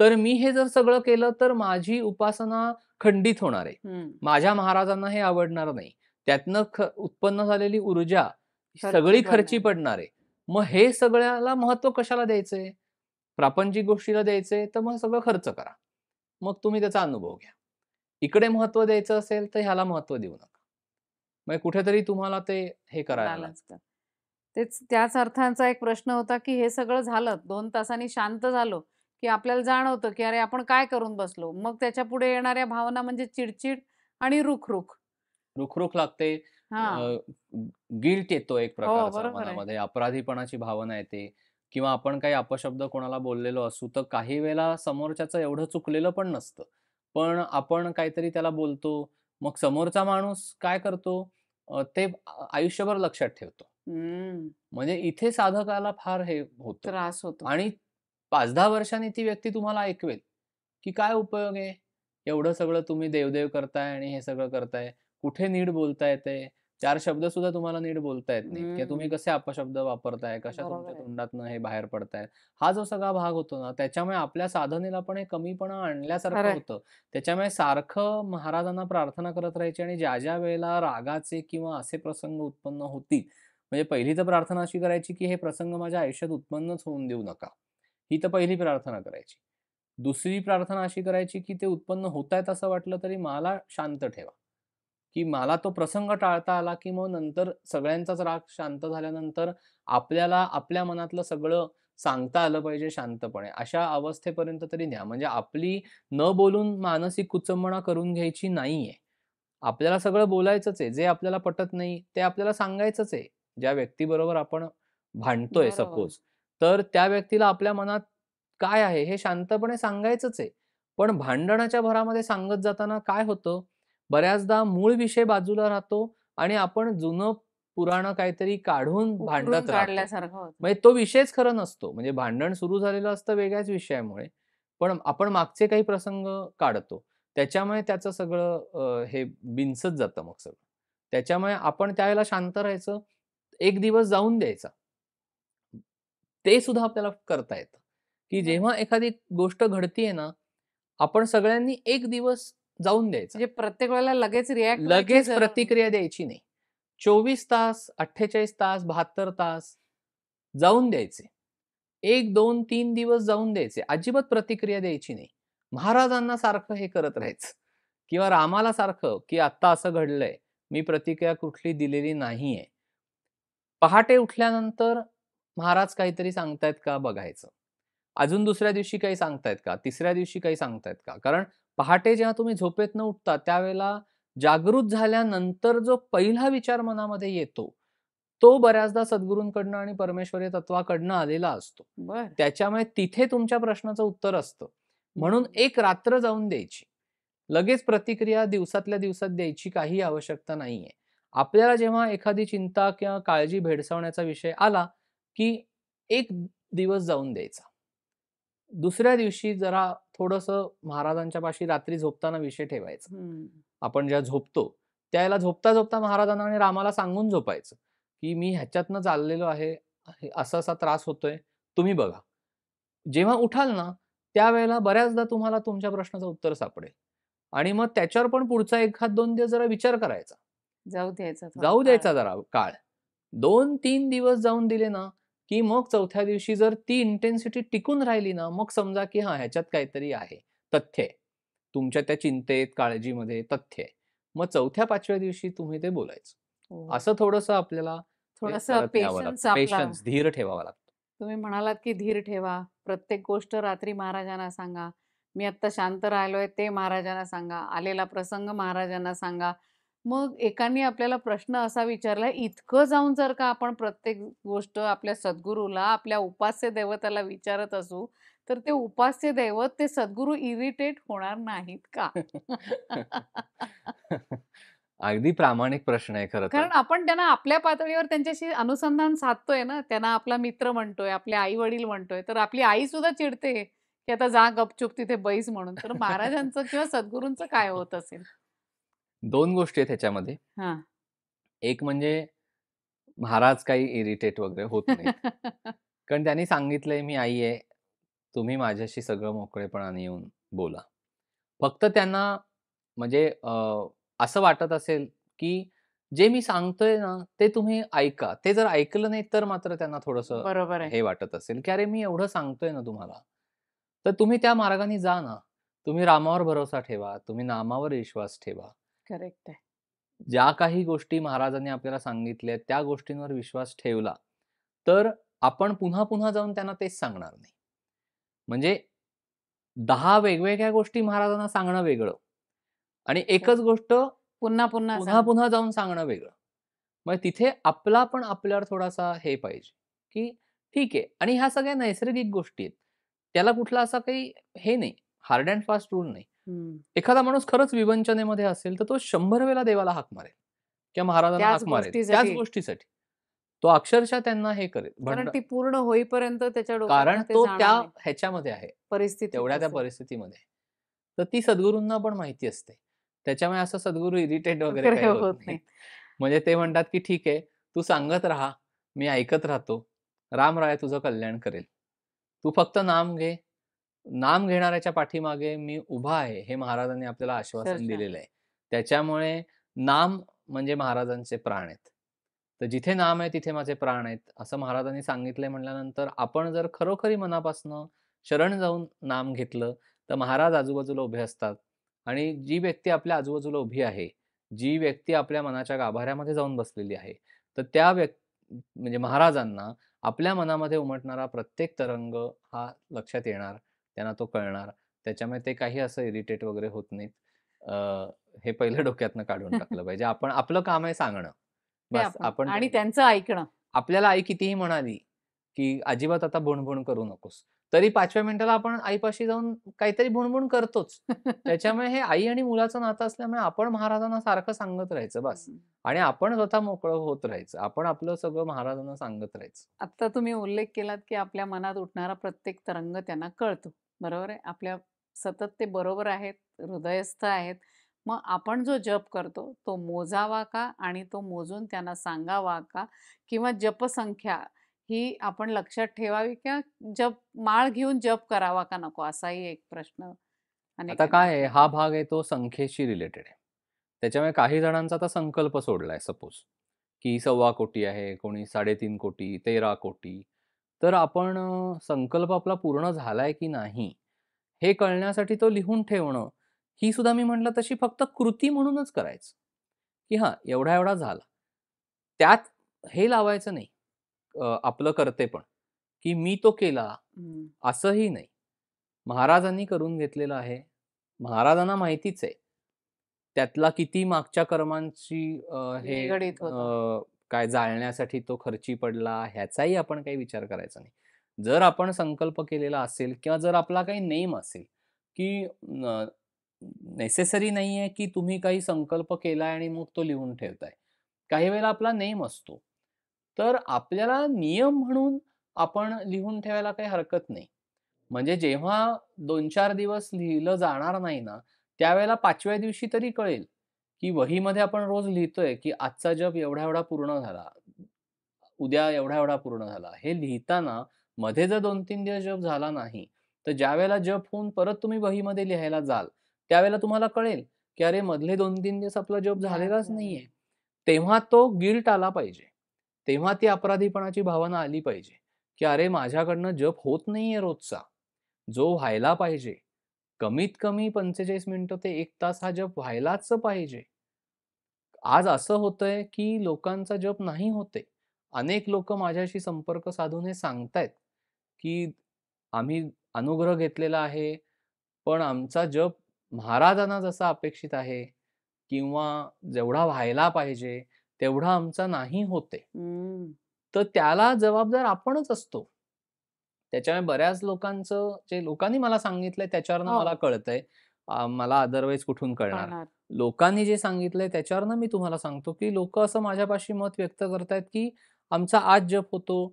तर मी हे जर सगळं केलं तर माझी उपासना खंडित होणार आहे. माझ्या महाराजांना हे आवडणार नाही. त्यातनं ख उत्पन्न झालेली ऊर्जा सगळी खर्ची पडणार. पडणार आहे. मग हे सगळ्याला महत्त्व कशाला द्यायचंय? प्रापंचिक गोष्टीला द्यायचंय तर मग सगळं खर्च करा. मग तुम्ही त्याचा अनुभव घ्या इकडे महत्त्व द्यायचं असेल तर ह्याला महत्त्व देऊ नका मग कुठेतरी तुम्हाला ते हे करायला लागतं. तेच त्याच अर्थांचा एक प्रश्न होता की हे सगळं झालं दोन तासांनी शांत झालो की आपल्याला जाणवतं की अरे आपण काय करून बसलो मग त्याच्या पुढे येणाऱ्या भावना म्हणजे चिडचिड आणि रुखरुख रुखरुख लागते हा गिल्ट येतो एक प्रकारचा. मनामध्ये अपराधीपणाची भावना येते किंवा आपण काही अपशब्द कोणाला बोललेलो असू तर काही वेळेला समोरच्याचं एवढं चुकलेलं पण नसतं. पण आपण काहीतरी त्याला बोलतो मग समोरचा माणूस काय करतो? ते आयुष्यभर लक्षात ठेवतो. म्हणजे इथे साधकाला फार हे होतं. त्रास होतो. आणि पाच दहा वर्षांनी ती व्यक्ती तुम्हाला ऐकवेल की काय उपयोग आहे? एवढं सगळं तुम्ही देवदेव करताय आणि हे सगळं करताय. कुठे नीट बोलता येते चार शब्द सुद्धा तुम्हाला नीट बोलता येत नाही की तुम्ही. कसे अपशब्द वापरताय? कशा तुमच्या. तोंडातनं हे बाहेर पडताय? हा जो सगळा भाग होतो ना त्याच्यामुळे आपल्या साधनेला पण हे कमीपणा आणल्यासारखं. होतं. त्याच्यामुळे सारखं महाराजांना प्रार्थना करत राहायची आणि ज्या ज्या वेळेला रागाचे किंवा असे प्रसंग उत्पन्न होतील म्हणजे पहिली तर प्रार्थना अशी करायची की हे प्रसंग माझ्या आयुष्यात उत्पन्नच होऊन देऊ नका. ही तर पहिली प्रार्थना करायची. दुसरी प्रार्थना अशी करायची की ते उत्पन्न होत आहेत असं वाटलं तरी मला शांत ठेवा. की मला तो प्रसंग टाळता आला की मग नंतर सगळ्यांचाच राग शांत झाल्यानंतर आपल्याला आपल्या मनातलं सगळं सांगता आलं पाहिजे शांतपणे. अशा अवस्थेपर्यंत तरी न्या. म्हणजे आपली न बोलून मानसिक कुचंबणा करून घ्यायची नाहीये. आपल्याला सगळं बोलायचंच आहे. जे आपल्याला पटत नाही ते आपल्याला सांगायचंच आहे. ज्या व्यक्तीबरोबर आपण भांडतोय. सपोज तर त्या व्यक्तीला आपल्या मनात काय आहे हे शांतपणे सांगायचंच आहे. पण भांडणाच्या भरामध्ये सांगत जाताना काय होतं? बऱ्याचदा मूळ विषय बाजूला राहतो आणि आपण जुनं पुराणं काहीतरी काढून भांडत म्हणजे तो विषयच खरं नसतो. म्हणजे भांडण सुरू झालेलं असतं वेगळ्याच विषयामुळे. पण आपण मागचे काही प्रसंग काढतो. त्याच्यामुळे त्याचं सगळं हे बिनसत जातं मग सगळं. त्याच्यामुळे आपण त्यावेळेला शांत राहायचं. एक दिवस जाऊन द्यायचा. ते सुद्धा आपल्याला करता येतं. की. जेव्हा एखादी गोष्ट घडतीये ना आपण सगळ्यांनी एक दिवस जाऊन द्यायचा. म्हणजे प्रत्येक वेळेला लगेच रिॲक्ट लगेच प्रतिक्रिया द्यायची नाही. चोवीस तास अठ्ठेचाळीस तास बहात्तर तास जाऊन द्यायचे. एक दोन तीन दिवस जाऊन द्यायचे. अजिबात प्रतिक्रिया द्यायची नाही. महाराजांना सारखं हे करत राहायचं. किंवा रामाला सारखं की आत्ता असं घडलंय. मी प्रतिक्रिया कुठली दिलेली नाहीये. पहाटे उठल्यानंतर महाराज काहीतरी सांगतायत का बघायचं? अजून दुसऱ्या दिवशी काही सांगतायत का? तिसऱ्या दिवशी काही सांगतायत का? कारण पहाटे जेव्हा तुम्ही झोपेत न उठता त्यावेळेला जागृत झाल्यानंतर जो पहिला विचार मनामध्ये येतो तो बऱ्याचदा सद्गुरूंकडनं आणि परमेश्वरी तत्वाकडनं आलेला असतो. त्याच्यामुळे तिथे तुमच्या प्रश्नाचं उत्तर असतं. म्हणून एक रात्र जाऊन द्यायची. लगेच प्रतिक्रिया दिवसातल्या दिवसात द्यायची काही आवश्यकता नाहीये. आपल्याला जेव्हा एखादी चिंता किंवा काळजी भेडसावण्याचा विषय आला की एक दिवस जाऊन द्यायचा. दुसऱ्या दिवशी जरा थोडस महाराजांच्या पाशी रात्री झोपताना विषय ठेवायचा. आपण जेव्हा झोपतो त्यावेळेला झोपता झोपता महाराजांना आणि रामाला सांगून झोपायचं की मी ह्याच्यातनं चाललेलो आहे असा असा त्रास होतोय तुम्ही बघा. जेव्हा उठाल ना त्यावेळेला बऱ्याचदा तुम्हाला तुमच्या प्रश्नाचं उत्तर सापडेल. आणि मग त्याच्यावर पण पुढचा एखाद दोन दिवस जरा विचार करायचा. जाऊ द्यायचा जाऊ. द्यायचा जरा काळ. दोन तीन दिवस जाऊन दिले ना की मग चौथ्या दिवशी जर ती इंटेन्सिटी टिकून राहिली ना मग समजा की हा ह्याच्यात काहीतरी आहे. तथ्य तुमच्या त्या चिंतेत काळजीमध्ये तथ्य आहे. मग चौथ्या पाचव्या दिवशी तुम्ही ते बोलायचं. हो. असं थोडंसं आपल्याला थोडंसं पेशन्स धीर ठेवावा लागतो. तुम्ही म्हणालात की धीर ठेवा. प्रत्येक गोष्ट रात्री महाराजांना सांगा. मी आत्ता शांत राहिलोय ते महाराजांना सांगा. आलेला प्रसंग महाराजांना सांगा. मग एकाने आपल्याला प्रश्न असा विचारला इतकं जाऊन जर का आपण प्रत्येक गोष्ट आपल्या सद्गुरूला आपल्या उपास्य दैवताला विचारत असू तर ते उपास्य दैवत ते सद्गुरू इरिटेट होणार नाहीत का? अगदी प्रामाणिक प्रश्न आहे खरं कारण आपण त्यांना आपल्या पातळीवर त्यांच्याशी अनुसंधान साधतोय ना त्यांना आपला मित्र म्हणतोय आपले आई वडील म्हणतोय तर आपली आई सुद्धा चिडते की आता जा गपचूप तिथे बैस म्हणून. तर महाराजांचं किंवा सद्गुरूंचं काय होत असेल? दोन गोष्टी आहेत ह्याच्यामध्ये. हा. एक म्हणजे महाराज काही इरिटेट वगैरे होत नाही कारण त्यांनी सांगितलंय मी आई आहे. तुम्ही माझ्याशी सगळं मोकळेपणाने येऊन बोला. फक्त त्यांना म्हणजे असं वाटत असेल की जे मी सांगतोय ना ते तुम्ही ऐका. ते जर ऐकलं नाही तर मात्र त्यांना थोडस बरोबर आहे. हे वाटत असेल की अरे मी एवढं सांगतोय ना तुम्हाला. तर तुम्ही त्या मार्गाने जा ना. तुम्ही रामावर भरोसा ठेवा. तुम्ही नामावर विश्वास ठेवा. करेक्ट आहे. ज्या काही गोष्टी महाराजांनी आपल्याला सांगितल्या त्या गोष्टींवर विश्वास ठेवला तर आपण पुन्हा पुन्हा जाऊन त्यांना तेच सांगणार नाही. म्हणजे दहा वेगवेगळ्या गोष्टी महाराजांना सांगणं वेगळं आणि एकच गोष्ट पुन्हा पुन्हा पुन्हा. पुन्हा जाऊन सांगणं वेगळं. मग तिथे आपला पण आपल्यावर थोडासा हे पाहिजे की ठीक आहे आणि ह्या सगळ्या नैसर्गिक गोष्टी आहेत. त्याला कुठला असा काही हे नाही हार्ड अँड फास्ट रूल नाही. एखादा माणूस खरंच विवंचनेमध्ये असेल तर तो शंभर वेळा देवाला हाक मारेल किंवा महाराजांना हाक मारेल त्याच गोष्टीसाठी. तो अक्षरशः त्यांना हे करेल कारण ती पूर्ण होईपर्यंत त्याच्या कारण ते त्या. ह्याच्यामध्ये आहे परिस्थिती तेवढ्या त्या. परिस्थितीमध्ये. तर ती सद्गुरूंना पण माहिती असते त्याच्यामुळे असं सद्गुरू इरिटेट वगैरे होत नाही. म्हणजे ते म्हणतात की ठीक आहे तू सांगत राहा मी ऐकत राहतो राम राय तुझं कल्याण करेल तू फक्त नाम घे नाम घेणाऱ्याच्या पाठीमागे मी उभा आहे हे महाराजांनी आपल्याला आश्वासन. दिलेलं आहे त्याच्यामुळे नाम म्हणजे महाराजांचे प्राण आहेत तर जिथे नाम आहे तिथे माझे प्राण आहेत असं महाराजांनी सांगितलंय म्हणल्यानंतर आपण जर खरोखरी मनापासनं शरण जाऊन नाम घेतलं तर महाराज आजूबाजूला उभे असतात आणि जी व्यक्ती आपल्या आजूबाजूला उभी आहे जी व्यक्ती आपल्या मनाच्या गाभाऱ्यामध्ये जाऊन बसलेली आहे तर त्या व्यक् म्हणजे महाराजांना आपल्या मनामध्ये उमटणारा प्रत्येक तरंग हा लक्षात येणार त्यांना तो कळणार. त्याच्यामुळे ते काही असं इरिटेट वगैरे होत नाहीत. अं, हे पहिलं डोक्यातनं काढून टाकलं पाहिजे. आपण आपलं काम आहे सांगणं. बस आपण. आपण आणि त्यांचं ऐकणं. आपल्याला आई कितीही म्हणाली की अजिबात आता भुणभुण करू नकोस. तरी पाचव्या मिनिटाला आपण आईपाशी जाऊन काहीतरी भुणभुण करतोच. त्याच्यामुळे हे आई आणि मुलाचं नातं असल्यामुळे आपण महाराजांना सारखं सांगत राहायचं बस. आणि आपण स्वतः मोकळं होत राहायचं. आपण आपलं सगळं महाराजांना सांगत राहायचं. आता तुम्ही उल्लेख केलात की आपल्या मनात उठणारा प्रत्येक तरंग त्यांना कळतो. बरोबर आहे? आपल्या सतत ते बरोबर आहेत हृदयस्थ आहेत. मग आपण जो जप करतो तो मोजावा का? आणि तो मोजून त्यांना सांगावा का? किंवा जपसंख्या ही आपण लक्षात ठेवावी किंवा जप माळ घेऊन जप करावा का नको असाही एक प्रश्न आता काय आहे. हा भाग आहे तो संख्येशी रिलेटेड आहे त्याच्यामुळे काही जणांचा आता संकल्प सोडलाय सपोज की सव्वा कोटी आहे, कोणी 3.5 कोटी, 13 कोटी. तर आपण संकल्प आपला पूर्ण झालाय की नाही, हे कळण्यासाठी तो लिहून ठेवणं, ही सुद्धा मी म्हटलं तशी फक्त कृती म्हणूनच करायचं, की हां, एवढा-एवढा झाला. त्यात हे लावायचं नाही आपलं कर्तेपण, की मी तो केला. असंही नाही. महाराजांनी करून घेतलेलं आहे. महाराजांना माहितीच आहे. त्यातला किती मागच्या कर्मांची हे काय जाळण्यासाठी तो खर्ची पडला, ह्याचाही आपण काही विचार करायचा नाही. जर आपण संकल्प केलेला असेल किंवा जर आपला काही नेम असेल, की नेसेसरी नाहीये, की तुम्ही काही संकल्प केलाय आणि मग तो लिहून ठेवताय. काही वेळेला आपला नेम असतो. तर आपल्याला नियम म्हणून आपण लिहून ठेवायला काही हरकत नाही. म्हणजे जेव्हा 2-4 दिवस लिहिलं जाणार नाही ना, त्यावेळेला 5व्या दिवशी तरी कळेल, की वहीमध्ये आपण रोज लिहितोय, की आजचा जप एवढा-एवढा पूर्ण झाला. उद्या एवढा-एवढा पूर्ण झाला. हे लिहिताना मध्ये जर 2-3 दिवस जप झाला नाही, तर ज्यावेळेला जप होऊन परत तुम्ही वहीमध्ये लिहायला जाल, त्यावेळेला तुम्हाला कळेल, की अरे मधले 2-3 दिवस आपला जप झालेलाच नाहीये. तेव्हा तो गिल्ट आला पाहिजे. तेव्हा ती अपराधीपणाची भावना आली पाहिजे, की अरे माझ्याकडनं जप होत नाहीये रोजचा. जो व्हायला पाहिजे. कमीत कमी 45 मिनिटं ते एक तास हा जप व्हायलाच पाहिजे. आज असं होतंय, की लोकांचा जप नाही होते अनेक लोक माझ्याशी संपर्क साधून हे सांगतायत, की आम्ही अनुग्रह घेतलेला आहे, पण आमचा जप महाराजांना जसा अपेक्षित आहे किंवा जेवढा व्हायला पाहिजे, तेवढा आमचा नाही होत. तर त्याला जबाबदार आपणच असतो. त्याच्यामुळे बऱ्याच लोकांचं जे लोकांनी मला सांगितलंय त्याच्यावरनं हो. मला कळतंय. मला अदरवाईज कुठून कळणार? लोकांनी जे सांगितलंय त्याच्यावरनं मी तुम्हाला सांगतो, की लोकं असं माझ्यापाशी मत व्यक्त करतायत, की आमचा आज जप होतो.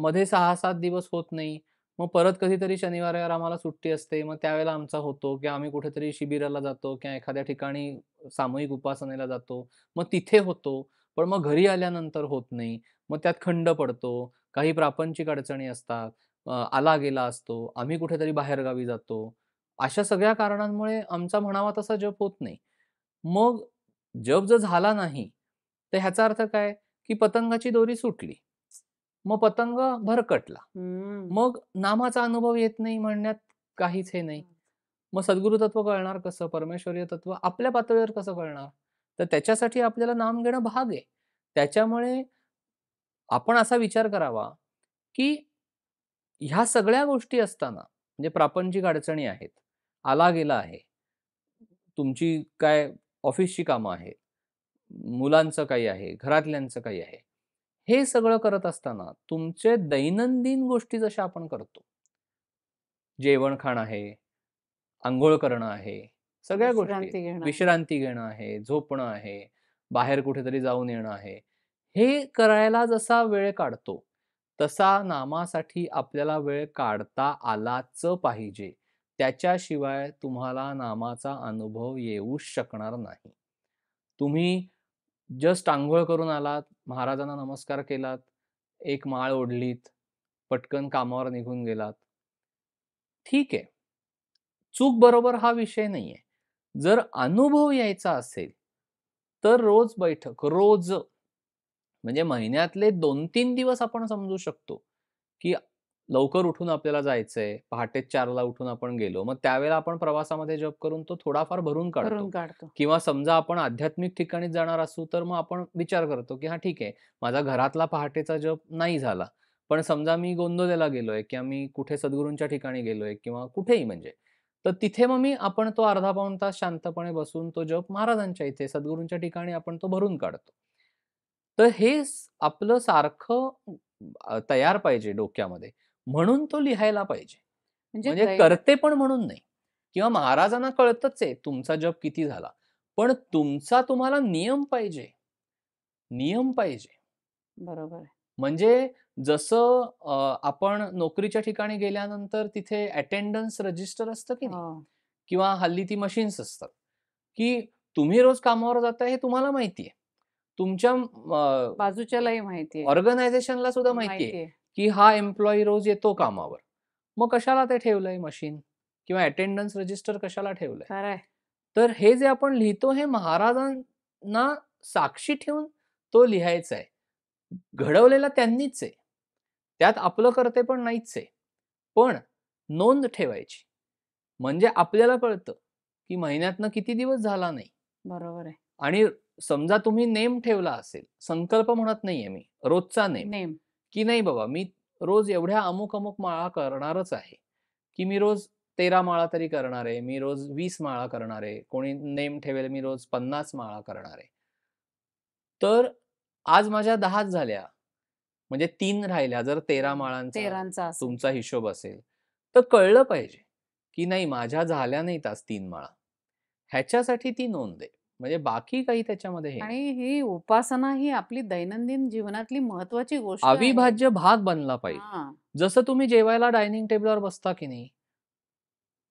मध्ये 6-7 दिवस होत नाही. मग परत कधीतरी शनिवार, आम्हाला सुट्टी असते. मग त्यावेळेला आमचा होतो किंवा आम्ही कुठेतरी शिबिराला जातो किंवा एखाद्या ठिकाणी सामूहिक उपासनेला जातो. मग तिथे होतो. पण मग घरी आल्यानंतर होत नाही. मग त्यात खंड पडतो. काही प्रापंचिक अडचणी असतात. आला गेला असतो. आम्ही कुठेतरी बाहेरगावी जातो. अशा सगळ्या कारणांमुळे आमचा म्हणावा तसा जप होत नाही. मग जप जर झाला नाही, तर ह्याचा अर्थ काय? की पतंगाची दोरी सुटली. मग पतंग भरकटला. मग नामाचा अनुभव येत नाही म्हणण्यात काहीच हे नाही. मग सद्गुरू तत्व कळणार कसं? परमेश्वरीय तत्व आपल्या पातळीवर कसं कळणार? तर त्याच्यासाठी आपल्याला नाम घेणं भाग आहे. त्याच्यामुळे आपण असा विचार करावा, की ह्या सगळ्या गोष्टी असताना म्हणजे प्रापंचिक अडचणी आहेत. आला गेला आहे. तुमची काय ऑफिसची कामं आहेत. मुलांचं काही आहे, घरातल्यांचं काही आहे. हे सगळं करत असताना तुमचे दैनंदिन गोष्टी जशा आपण करतो. जेवण-खाण आहे, अंघोळ करणं आहे, सगळ्या गोष्टी विश्रांती घेणं आहे. झोपणं आहे, बाहेर कुठेतरी जाऊन येणं आहे. हे करायला जसा वेळ काढतो, तसा नामासाठी आपल्याला वेळ काढता आलाच पाहिजे. त्याच्याशिवाय तुम्हाला नामाचा अनुभव येऊच शकणार नाही. तुम्ही जस्ट आंघोळ करून आलात, महाराजांना नमस्कार केलात, एक माळ ओढलीत, पटकन कामावर निघून गेलात. ठीक आहे. चूक बरोबर हा विषय नाहीये. जर अनुभव यायचा असेल, तर रोज बैठक, रोज म्हणजे महिन्यातले 2-3 दिवस आपण समजू शकतो, की लवकर उठून आपल्याला जायचंय. पहाटे 4ला उठून आपण गेलो. मग त्यावेळेला आपण प्रवासामध्ये जप करून तो थोडाफार भरून काढतो. भरून काढतो. किंवा समजा आपण आध्यात्मिक ठिकाणी जाणार असू, तर मग आपण विचार करतो, की हां, ठीक आहे. माझा घरातला पहाटेचा जप नाही झाला. पण समजा मी गोंदवलेला गेलोय किंवा मी कुठे सद्गुरूंच्या ठिकाणी गेलोय किंवा कुठेही म्हणजे. तर तिथे मग मी आपण तो अर्धा पाऊण तास शांतपणे बसून तो जप महाराजांच्या इथे सद्गुरूंच्या ठिकाणी आपण तो भरून काढतो. तर हे आपलं सारखं अ, तयार पाहिजे डोक्यामध्ये. म्हणून तो लिहायला पाहिजे. म्हणजे म्हणजे दै कर्तेपण म्हणून नाही. किंवा महाराजांना कळतच आहे तुमचा जप किती झाला. पण तुमचा तुम्हाला नियम पाहिजे. नियम पाहिजे. बरोबर. म्हणजे जसं आपण नोकरीच्या ठिकाणी गेल्यानंतर तिथे अटेंडन्स रजिस्टर असतं की नाही? हो. किंवा हल्ली ती मशीन्स असतात, की तुम्ही रोज कामावर जाताय हे तुम्हाला माहिती आहे. तुमच्या बाजूच्यालाही माहिती. ऑर्गनायझेशनला सुद्धा माहिती आहे, माहिती आहे. की हा एम्प्लॉयी रोज येतो कामावर. मग कशाला ते ठेवलंय मशीन? किंवा अटेंडन्स रजिस्टर कशाला ठेवलंय? तर हे जे आपण लिहितो हे महाराजांना साक्षी ठेवून तो लिहायचा आहे घडवलेला त्यांनीच आहे. त्यात आपलं कर्ते पण नाहीच आहे. पण नोंद ठेवायची. म्हणजे आपल्याला कळतं की महिन्यातनं किती दिवस झाला नाही. बरोबर आहे. आणि समजा तुम्ही नेम ठेवला असेल संकल्प म्हणत नाहीये मी रोजचा नेम. नेम. की नाही बाबा मी रोज एवढ्या अमुक अमुक माळा करणारच आहे की मी रोज तेरा माळा तरी करणार आहे मी रोज वीस माळा करणार आहे कोणी नेम ठेवेल मी रोज पन्नास माळा करणार आहे. तर आज माझ्या दहाच झाल्या म्हणजे तीन राहिल्या जर तेरा माळांचा. तुमचा हिशोब असेल तर कळलं पाहिजे की नाही माझ्या झाल्या नाहीत आज तीन माळा. ह्याच्यासाठी ती नोंद आहे. म्हणजे बाकी काही त्याच्यामध्ये हे. आणि ही उपासना ही आपली दैनंदिन जीवनातली महत्वाची गोष्ट आहे. अविभाज्य भाग बनला पाहिजे हा. जसं तुम्ही जेवायला डायनिंग टेबलवर बसता की नाही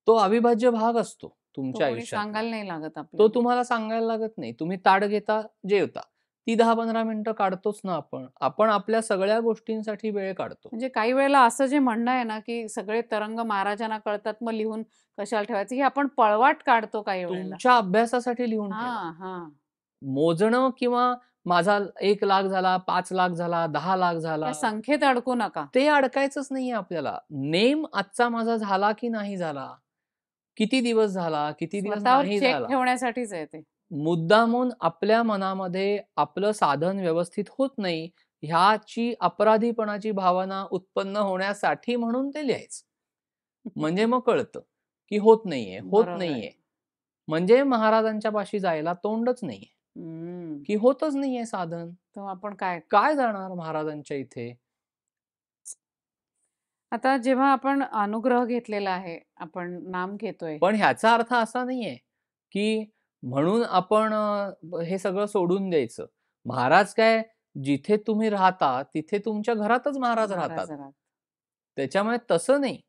तो अविभाज्य भाग असतो तो तुमच्या कोणी आयुष्यात सांगायला नाही लागत तो आपल्याला तुम्हाला सांगायला लागत नाही तुम्ही ताट घेता जेवता ती दहा पंधरा मिनिटं काढतोच ना आपण. आपण आपल्या सगळ्या गोष्टींसाठी वेळ काढतो. म्हणजे काही वेळेला असं जे म्हणणं आहे ना की सगळे तरंग महाराजांना कळतात मग लिहून कशाला ठेवायचं? हे आपण पळवाट काढतो काही वेळेला. तुमच्या अभ्यासासाठी लिहून हा ठेवा. हा. मोजणं किंवा माझा एक लाख झाला पाच लाख झाला दहा लाख झाला. संख्येत अडकू नका. ते अडकायचंच नाहीये आपल्याला. नेम आजचा माझा झाला की नाही झाला? किती दिवस झाला? किती दिवस ठेवण्यासाठीच आहे ते. मुद्दामून आपल्या मनामध्ये आपलं साधन व्यवस्थित होत नाही ह्याची अपराधीपणाची भावना उत्पन्न होण्यासाठी म्हणून ते लिहायचं. म्हणजे मग कळतं की होत नाहीये होत. नाहीये. म्हणजे महाराजांच्या पाशी जायला तोंडच नाहीये. की होतच नाहीये साधन. तर आपण काय? काय जाणार महाराजांच्या इथे? आता जेव्हा आपण अनुग्रह घेतलेला आहे आपण नाम घेतोय. पण ह्याचा अर्थ असा नाहीये की म्हणून आपण हे सगळं सोडून द्यायचं. महाराज काय जिथे तुम्ही राहता तिथे तुमच्या घरातच महाराज राहतात. त्याच्यामुळे तसं नाही.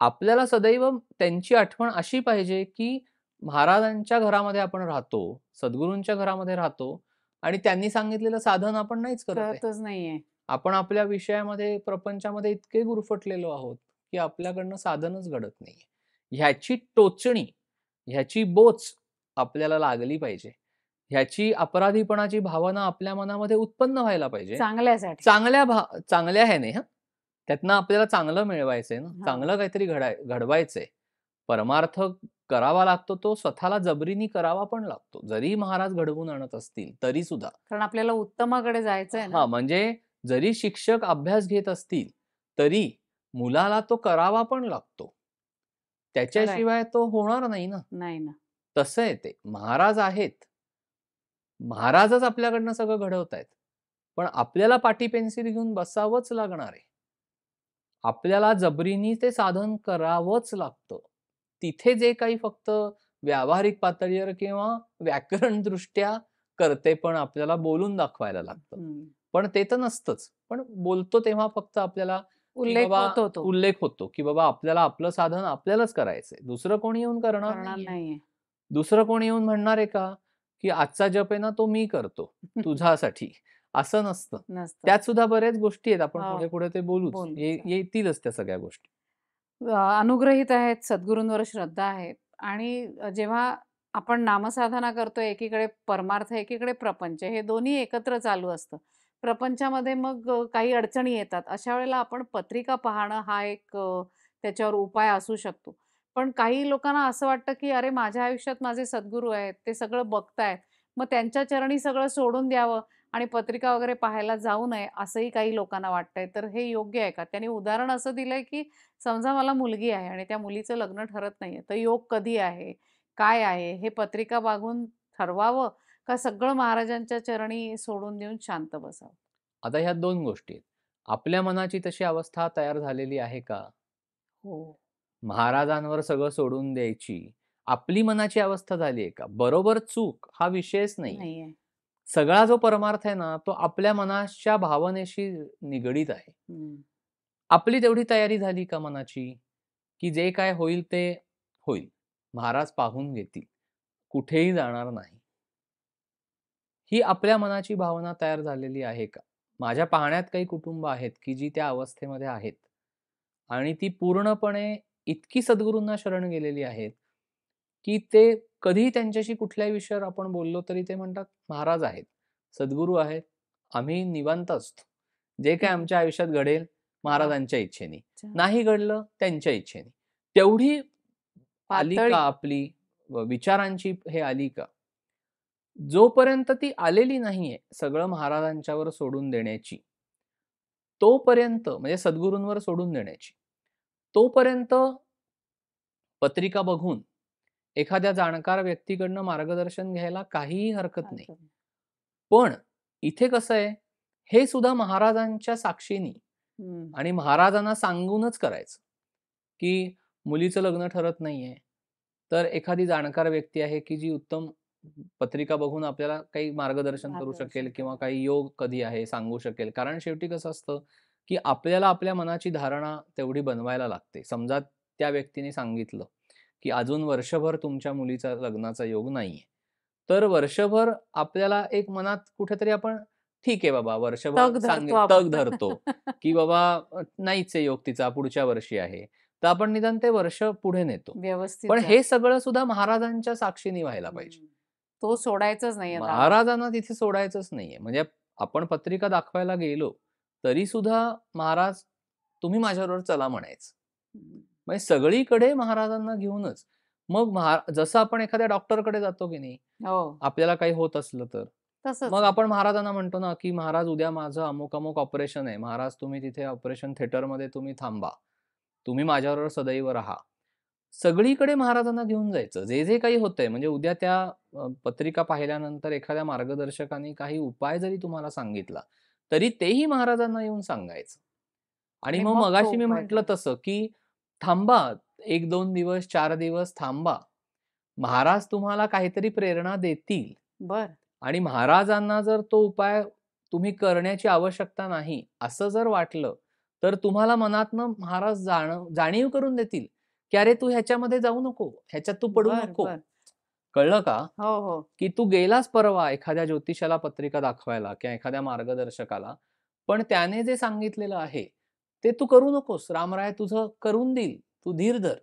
आपल्याला सदैव त्यांची आठवण अशी पाहिजे की महाराजांच्या घरामध्ये आपण राहतो सद्गुरूंच्या घरामध्ये राहतो आणि त्यांनी सांगितलेलं साधन आपण नाहीच करत नाहीये. आपण आपल्या विषयामध्ये प्रपंचामध्ये इतके गुरफटलेलो आहोत की आपल्याकडनं साधनच घडत नाहीये. ह्याची टोचणी ह्याची बोच आपल्याला लागली पाहिजे. ह्याची अपराधीपणाची भावना आपल्या मनामध्ये उत्पन्न व्हायला पाहिजे. चांगल्यासाठी. चांगल्या भा चांगल्या ह्याने हा. त्यातनं आपल्याला चांगलं मिळवायचंय ना. चांगलं काहीतरी घडाय घडवायचंय. परमार्थ करावा लागतो तो स्वतःला जबरीनी करावा पण लागतो. जरी महाराज घडवून आणत असतील तरी सुद्धा. कारण आपल्याला उत्तमाकडे जायचंय हा म्हणजे जरी शिक्षक अभ्यास घेत असतील तरी मुलाला तो करावा पण लागतो. त्याच्याशिवाय तो होणार नाही ना. नाही ना. तसं आहे ते. महाराज आहेत. महाराजच आपल्याकडनं सगळं घडवतायत पण आपल्याला पाटी पेन्सिल घेऊन बसावंच लागणार आहे. आपल्याला जबरीनी ते साधन करावंच लागतं. तिथे जे काही फक्त व्यावहारिक पातळीवर किंवा व्याकरण दृष्ट्या करते पण आपल्याला बोलून दाखवायला लागतं. पण ते तर नसतंच. पण बोलतो तेव्हा फक्त आपल्याला उल्लेख होतो तो उल्लेख होतो की बाबा आपल्याला आपलं साधन आपल्यालाच करायचंय. दुसरं कोणी येऊन करणार. नाहीये. दुसरं कोणी येऊन म्हणणार आहे का की आजचा जप आहे ना तो मी करतो तुझ्यासाठी. असं नसतं. त्यात सुद्धा बऱ्याच गोष्टी आहेत आपण हो. पुढे पुढे ते. ये- येतीलच त्या सगळ्या गोष्टी. अनुग्रहित आहेत सद्गुरूंवर श्रद्धा आहे आणि जेव्हा आपण नामसाधना करतो एकीकडे परमार्थ एकीकडे प्रपंच हे दोन्ही एकत्र चालू असतं. प्रपंचामध्ये मग काही अडचणी येतात. अशा वेळेला आपण पत्रिका पाहणं हा एक त्याच्यावर उपाय असू शकतो. पण काही लोकांना असं वाटतं की अरे माझ्या आयुष्यात माझे सद्गुरू आहेत ते सगळं बघतायत. मग त्यांच्या चरणी सगळं सोडून द्यावं आणि पत्रिका वगैरे पाहायला जाऊ नये असंही काही लोकांना वाटतंय. तर हे योग्य आहे का? त्यांनी उदाहरण असं दिलंय की समजा मला मुलगी आहे आणि त्या मुलीचं लग्न ठरत नाहीये तर योग कधी आहे? काय आहे? हे पत्रिका बघून ठरवावं का सगळं महाराजांच्या चरणी सोडून देऊन शांत बसावं? आता ह्या दोन गोष्टी आहेत. आपल्या मनाची तशी अवस्था तयार झालेली आहे का? हो. महाराजांवर सगळं सोडून द्यायची. आपली मनाची अवस्था झाली आहे का? बरोबर चूक हा विषयच नाही सगळा जो परमार्थ आहे ना तो आपल्या मनाच्या भावनेशी निगडीत आहे. आपली तेवढी तयारी झाली का मनाची? की जे काय होईल ते होईल. महाराज पाहून घेतील. कुठेही जाणार नाही. ही आपल्या मनाची भावना तयार झालेली आहे का? माझ्या पाहण्यात काही कुटुंब आहेत की जी त्या अवस्थेमध्ये आहेत. आणि ती पूर्णपणे इतकी सद्गुरूंना शरण गेलेली आहेत की ते कधीही त्यांच्याशी कुठल्याही विषयावर आपण बोललो तरी ते म्हणतात महाराज आहेत सद्गुरू आहेत आम्ही निवांत असतो. जे हं. आमच्या आयुष्यात घडेल! महाराजांच्या इच्छेने. नाही घडलं त्यांच्या इच्छेने. तेवढी आली. का आपली विचारांची हे आली का? जोपर्यंत ती आलेली नाहीये, सगळं महाराजांच्यावर सोडून देण्याची. तोपर्यंत म्हणजे सद्गुरूंवर सोडून देण्याची. तोपर्यंत पत्रिका बघून एखाद्या जाणकार व्यक्तीकडनं मार्गदर्शन घ्यायला काहीही हरकत नाही. पण इथे कसं आहे, हे सुद्धा महाराजांच्या साक्षीनी. आणि महाराजांना सांगूनच करायचं, की मुलीचं लग्न ठरत नाहीये. तर एखादी जाणकार व्यक्ती आहे, की जी उत्तम पत्रिका बघून आपल्याला काही मार्गदर्शन करू शकेल किंवा. काही योग कधी आहे सांगू शकेल. कारण शेवटी कसं असतं, की आपल्याला आपल्या मनाची धारणा तेवढी बनवायला लागते. समजा त्या व्यक्तीने सांगितलं, की अजून वर्षभर तुमच्या मुलीचा लग्नाचा योग नाहीये. तर वर्षभर आपल्याला एक मनात कुठेतरी आपण ठीक आहे बाबा वर्षभर तग धरतो की बाबा नाहीच आहे योग तिचा पुढच्या वर्षी आहे. तर आपण निदान ते वर्ष पुढे नेतो. व्यवस्थित पण. हे सगळं सुद्धा महाराजांच्या साक्षीने व्हायला पाहिजे. तो सोडायचाच नाहीये दावा. महाराजांना तिथे सोडायचंच नाहीये. म्हणजे आपण पत्रिका दाखवायला गेलो, तरी सुद्धा महाराज तुम्ही माझ्याबरोबर चला म्हणायचं. म्हणजे सगळीकडे महाराजांना घेऊनच. मग जसं आपण एखाद्या डॉक्टरकडे जातो की नाही, हो. आपल्याला काही होत असलं तर. मग. आपण महाराजांना म्हणतो ना, की महाराज उद्या माझं अमुक-अमुक ऑपरेशन आहे. महाराज तुम्ही तिथे ऑपरेशन थिएटरमध्ये तुम्ही थांबा. तुम्ही माझ्याबरोबर सदैव राहा. सगळीकडे महाराजांना घेऊन जायचं. जे, जे काही होतंय म्हणजे उद्या त्या पत्रिका पाहिल्यानंतर एखाद्या मार्गदर्शकाने काही उपाय जरी तुम्हाला सांगितला, तरी तेही महाराजांना येऊन सांगायचं. आणि मग मगाशी मी म्हटलं. तसं, की थांबा 1-2 दिवस, 4 दिवस थांबा. महाराज तुम्हाला काहीतरी प्रेरणा देतील. बरं. आणि महाराजांना जर तो उपाय तुम्ही करण्याची आवश्यकता नाही, असं जर वाटलं, तर तुम्हाला मनातनं महाराज जाण जाणीव करून देतील, की "अरे तू ह्याच्यामध्ये जाऊ नको. ह्याच्यात तू पडू नको." कळलं का? हो, हो. की तू गेलास परवा एखाद्या ज्योतिषाला पत्रिका दाखवायला किंवा एखाद्या मार्गदर्शकाला, पण त्याने जे सांगितलेलं आहे, ते तू करू नकोस. रामराय तुझं करून देईल. तू धीर धर.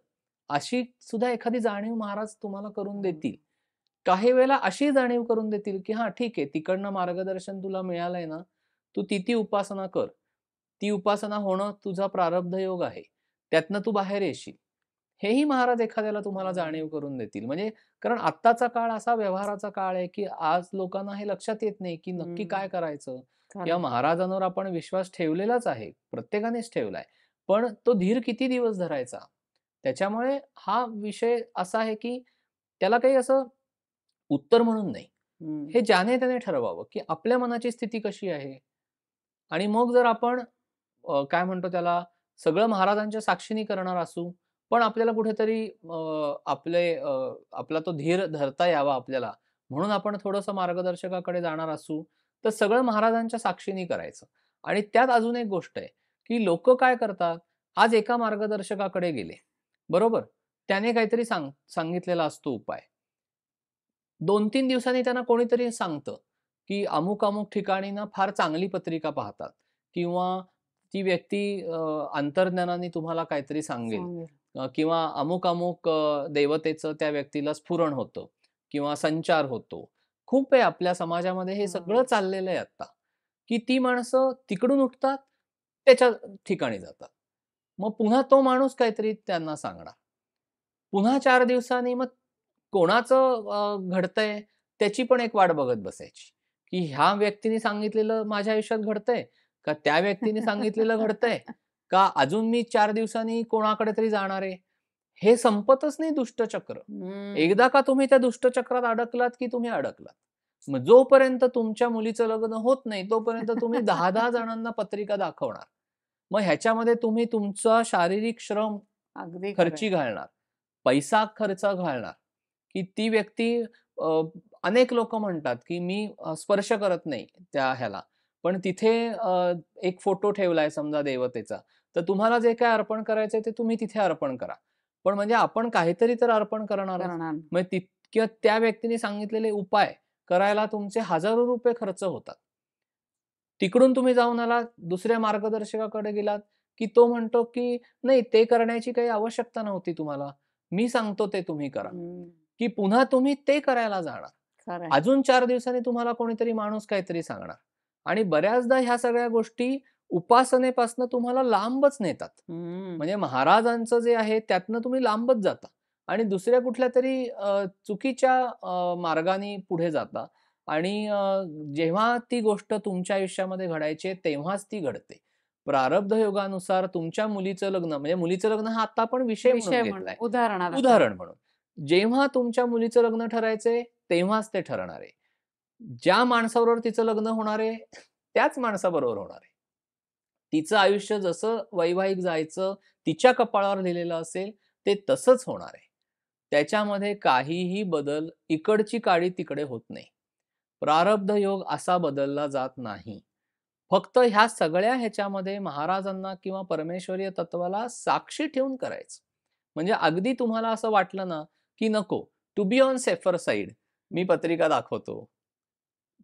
अशी सुद्धा एखादी जाणीव महाराज तुम्हाला करून. देतील. काही वेळेला अशी जाणीव करून देतील, की हां, ठीक आहे तिकडनं मार्गदर्शन तुला मिळालंय ना, तू ती-ती उपासना कर. ती उपासना होणं तुझा प्रारब्ध योग आहे. त्यातनं तू बाहेर येशील. हेही महाराज एखाद्याला तुम्हाला. जाणीव करून देतील. म्हणजे कारण आत्ताचा काळ असा व्यवहाराचा काळ आहे, की आज लोकांना हे लक्षात येत नाही, की नक्की. काय करायचं? किंवा. महाराजांवर आपण विश्वास ठेवलेलाच आहे. प्रत्येकानेच ठेवलाय. पण तो धीर किती दिवस धरायचा? त्याच्यामुळे हा विषय असा आहे, की त्याला काही असं उत्तर म्हणून नाही. हं. ज्याने त्याने ठरवावं, की आपल्या मनाची स्थिती कशी आहे? आणि मग जर आपण काय म्हणतो त्याला सगळं महाराजांच्या साक्षीने करणार असू, पण आपल्याला कुठेतरी आपले आपला तो धीर धरता यावा आपल्याला, म्हणून आपण थोडंसं मार्गदर्शकाकडे जाणार असू, तर सगळं महाराजांच्या साक्षीने करायचं. आणि त्यात अजून एक गोष्ट आहे, की लोक काय करतात, आज एका मार्गदर्शकाकडे गेले, बरोबर? त्याने काहीतरी सांग सांगितलेला असतो उपाय. 2-3 दिवसांनी त्यांना कोणीतरी सांगतं, की अमुक-अमुक ठिकाणी ना फार चांगली पत्रिका पाहतात किंवा ती व्यक्ती अंतर्ज्ञानाने तुम्हाला काहीतरी सांगेल किंवा अमुक-अमुक अ, देवतेचं त्या व्यक्तीला स्फुरण होतं किंवा संचार होतो. खूप आहे आपल्या समाजामध्ये हे सगळं. चाललेलं आहे आता, की ती माणसं तिकडून उठतात, त्याच्या ठिकाणी जातात. मग पुन्हा तो माणूस काहीतरी त्यांना सांगणार. पुन्हा 4 दिवसांनी मग कोणाचं घडतंय त्याची पण एक वाट बघत बसायची, की ह्या व्यक्तीने सांगितलेलं माझ्या आयुष्यात घडतंय? का त्या व्यक्तीने सांगितलेलं घडतंय? का अजून मी 4 दिवसांनी कोणाकडे तरी जाणार आहे? हे संपतच नाही दुष्टचक्र. हं. एकदा का तुम्ही त्या दुष्टचक्रात अडकलात, की तुम्ही अडकलात. मग जोपर्यंत तुमच्या मुलीचं लग्न होत नाही, तोपर्यंत तुम्ही 10-10 जणांना पत्रिका दाखवणार. मग ह्याच्यामध्ये तुम्ही तुमचा शारीरिक श्रम अगदी खरं खर्ची. घालणार. पैसा खर्च घालणार, की ती व्यक्ती अनेक लोकं म्हणतात, की मी स्पर्श करत नाही त्या ह्याला. पण तिथे एक फोटो ठेवलाय समजा देवतेचा, तर तुम्हाला जे काही अर्पण करायचंय ते तुम्ही तिथे अर्पण करा. पण म्हणजे आपण काहीतरी तर अर्पण. करणार. ती किंवा त्या व्यक्तीने सांगितलेले उपाय करायला तुमचे हजारो रुपये खर्च होतात. तिकडून तुम्ही जाऊन आलात, दुसऱ्या मार्गदर्शकाकडे गेलात, की तो म्हणतो, की "नाही ते करण्याची काही आवश्यकता नव्हती तुम्हाला. मी सांगतो ते तुम्ही करा." की पुन्हा तुम्ही ते करायला जाणार. अजून 4 दिवसांनी तुम्हाला कोणीतरी माणूस काहीतरी सांगणार. आणि बऱ्याचदा ह्या सगळ्या गोष्टी उपासनेपासून तुम्हाला लांबच नेतात. म्हणजे महाराजांचं जे आहे त्यातनं तुम्ही लांबच जाता आणि दुसऱ्या कुठल्यातरी अ, चुकीच्या मार्गाने पुढे जाता आणि जेव्हा ती गोष्ट तुमच्या आयुष्यामध्ये घडायची तेव्हाच ती घडते. प्रारब्ध योगानुसार तुमच्या मुलीचं लग्न म्हणजे मुलीचं लग्न हा आता आपण विषय. उदाहरणादाखल. उदाहरण म्हणून. जेव्हा तुमच्या मुलीचं लग्न ठरायचंय तेव्हाच ते ठरणार आहे. ज्या माणसाबरोबर तिचं लग्न होणार आहे त्याच माणसाबरोबर होणार आहे. तिचं आयुष्य जसं वैवाहिक जायचं तिच्या कपाळावर लिहिलेलं असेल ते तसंच होणार आहे. त्याच्यामध्ये काहीही बदल इकडची काळी तिकडे होत नाही. प्रारब्ध योग असा बदलला जात नाही. फक्त ह्या सगळ्या ह्याच्यामध्ये महाराजांना किंवा परमेश्वरीय तत्वाला साक्षी ठेवून करायचं. म्हणजे अगदी तुम्हाला असं वाटलं ना, की नको to be on safer side मी पत्रिका दाखवतो.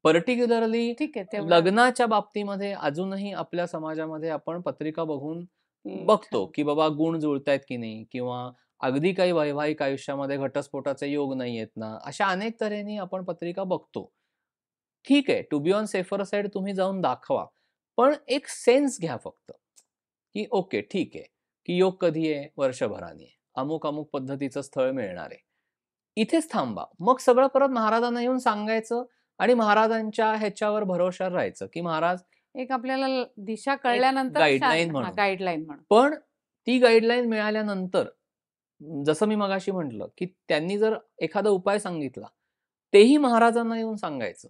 पर्टिक्युलरली ठीक आहे लग्नाच्या बाबतीमध्ये अजूनही आपल्या समाजामध्ये आपण पत्रिका बघून बघतो. की बाबा गुण जुळतायत की नाही किंवा अगदी काही वैवाहिक आयुष्यामध्ये घटस्फोटाचे योग नाहीयेत ना, अशा अनेक तऱ्हेने आपण पत्रिका बघतो. ठीक आहे, to be on safer side तुम्ही जाऊन दाखवा. पण एक सेन्स घ्या फक्त, की ओके ठीक आहे, की योग कधी आहे? वर्षभराने आहे. अमुक-अमुक पद्धतीचं स्थळ मिळणार आहे. इथेच थांबा. मग सगळं परत महाराजांना येऊन सांगायचं आणि महाराजांच्या ह्याच्यावर भरोश्यावर राहायचं, की महाराज एक आपल्याला दिशा कळल्यानंतर गाईडलाईन म्हणून. गाईडलाईन म्हणून. पण ती गाईडलाईन मिळाल्यानंतर जसं मी मगाशी म्हटलं, की त्यांनी जर एखादा उपाय सांगितला, तेही महाराजांना येऊन सांगायचं,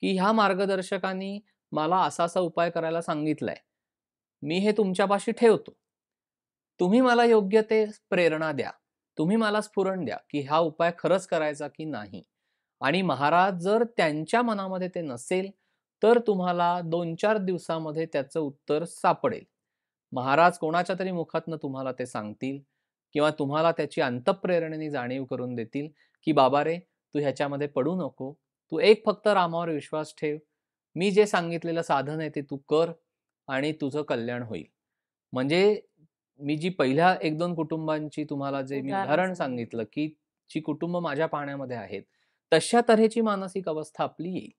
की ह्या मार्गदर्शकांनी मला असा-असा उपाय करायला सांगितलाय. मी हे तुमच्यापाशी ठेवतो. तुम्ही मला योग्य ते प्रेरणा द्या. तुम्ही मला स्फुरण द्या, की हा उपाय खरंच करायचा की नाही. आणि महाराज जर त्यांच्या मनामध्ये ते नसेल, तर तुम्हाला 2-4 दिवसामध्ये त्याचं उत्तर सापडेल. महाराज कोणाच्या तरी मुखातनं तुम्हाला ते सांगतील किंवा तुम्हाला त्याची अंतःप्रेरणेने जाणीव करून देतील, की "बाबा रे, तू ह्याच्यामध्ये पडू नको. तू एक फक्त रामावर विश्वास ठेव. मी जे सांगितलेलं साधन आहे ते तू कर आणि तुझं कल्याण होईल." म्हणजे मी जी पहिल्या 1-2 कुटुंबांची तुम्हाला जे मी उदाहरण सांगितलं. सांगितलं, की जी कुटुंब माझ्या पाहण्यामध्ये आहेत, तशा तऱ्हेची मानसिक अवस्था आपली येईल.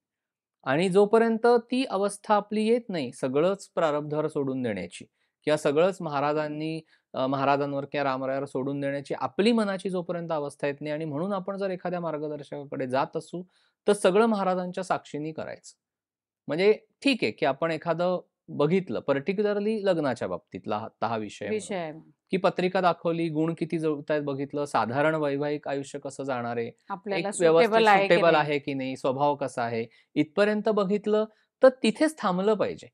आणि जोपर्यंत ती अवस्था आपली येत नाही, सगळंच प्रारब्धावर सोडून देण्याची किंवा सगळंच महाराजांनी महाराजांवर किंवा रामरायावर सोडून देण्याची आपली मनाची जोपर्यंत अवस्था येत नाही आणि म्हणून आपण जर एखाद्या मार्गदर्शकाकडे जात असू, तर सगळं महाराजांच्या साक्षीने करायचं. म्हणजे ठीक आहे, की आपण एखादं बघितलं पर्टिक्युलरली लग्नाच्या बाबतीतला हा विषय विषय की पत्रिका दाखवली, गुण किती जुळतायत बघितलं, साधारण वैवाहिक आयुष्य कसं जाणार आहे, एक व्यवस्थित सुटेबल आहे की नाही. स्वभाव कसा आहे, इथपर्यंत बघितलं तर तिथेच थांबलं पाहिजे.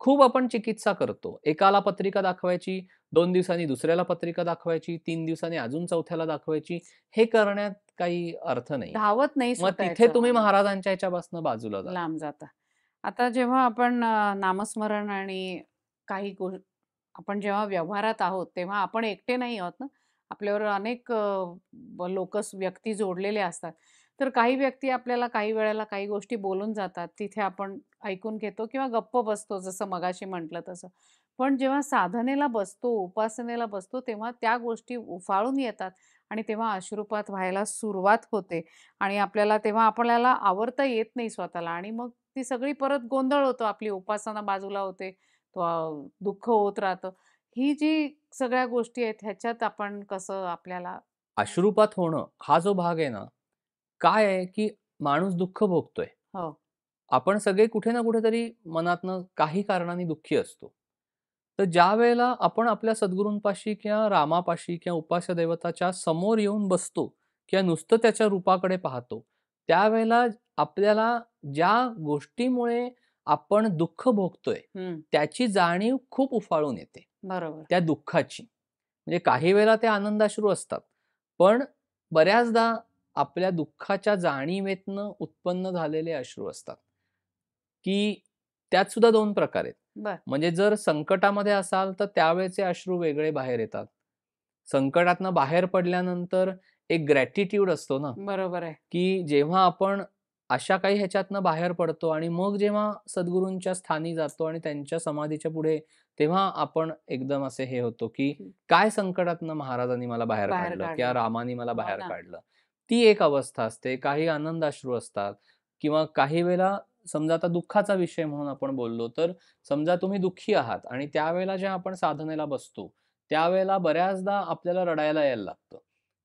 खूप आपण चिकित्सा करतो. एकाला पत्रिका दाखवायची, 2 दिवसांनी दुसऱ्याला पत्रिका दाखवायची, 3 दिवसांनी अजून चौथ्याला दाखवायची. हे करण्यात काही अर्थ नाही. धावत नाही मग तिथे. तुम्ही. महाराजांच्या ह्याच्यापासून बाजूला. लांब जाता. आता जेव्हा आपण नामस्मरण आणि काही आपण जेव्हा व्यवहारात आहोत, तेव्हा आपण एकटे नाही आहोत ना. आपल्यावर अनेक लोक व्यक्ती जोडलेले असतात. तर काही व्यक्ती आपल्याला काही वेळेला काही गोष्टी बोलून जातात. तिथे आपण ऐकून घेतो किंवा गप्प बसतो जसं मगाशी म्हटलं तसं. पण जेव्हा साधनेला बसतो, उपासनेला बसतो, तेव्हा त्या गोष्टी उफाळून येतात आणि तेव्हा अश्रुपात व्हायला सुरुवात होते आणि आपल्याला तेव्हा आपल्याला आवरता येत नाही स्वतःला आणि मग ती सगळी परत गोंधळ होतो. आपली उपासना बाजूला होते. दुःख होत राहतं. ही जी सगळ्या गोष्टी आहेत ह्याच्यात आपण कसं आपल्याला अश्रुपात होणं हा जो भाग आहे ना, काय आहे, की माणूस दुःख भोगतोय. हो. आपण सगळे कुठे ना कुठेतरी मनातनं काही कारणाने दुःखी असतो. तर ज्यावेळेला आपण आपल्या सद्गुरूंपाशी किंवा रामापाशी किंवा उपास्य दैवताच्या समोर येऊन बसतो किंवा नुसतं त्याच्या रूपाकडे पाहतो, त्यावेळेला आपल्याला ज्या गोष्टीमुळे आपण दुःख भोगतोय. त्याची जाणीव खूप उफाळून येते. बरोबर. त्या दुःखाची. म्हणजे काही वेळेला ते आनंदाश्रू असतात. पण बऱ्याचदा आपल्या दुःखाच्या जाणीवेतनं उत्पन्न झालेले अश्रू असतात. की त्यात सुद्धा 2 प्रकार आहेत. म्हणजे जर संकटामध्ये असाल, तर त्यावेळचे अश्रू वेगळे बाहेर येतात. संकटातनं बाहेर पडल्यानंतर एक ग्रॅटिट्यूड असतो ना, बरोबर आहे. की जेव्हा आपण अशा काही ह्याच्यातनं बाहेर पडतो आणि मग जेव्हा सद्गुरूंच्या स्थानी जातो आणि त्यांच्या समाधीच्या पुढे, तेव्हा आपण एकदम असे हे होतो, की. काय संकटातनं महाराजांनी मला बाहेर काढलं. किंवा रामानी मला हो बाहेर. काढलं. ती एक अवस्था असते. काही आनंदाश्रू असतात किंवा काही वेळेला समजा आता दुःखाचा विषय म्हणून आपण बोललो, तर समजा तुम्ही दुःखी आहात आणि त्यावेळेला जेव्हा आपण साधनेला बसतो, त्यावेळेला बऱ्याचदा आपल्याला रडायला यायला लागतं,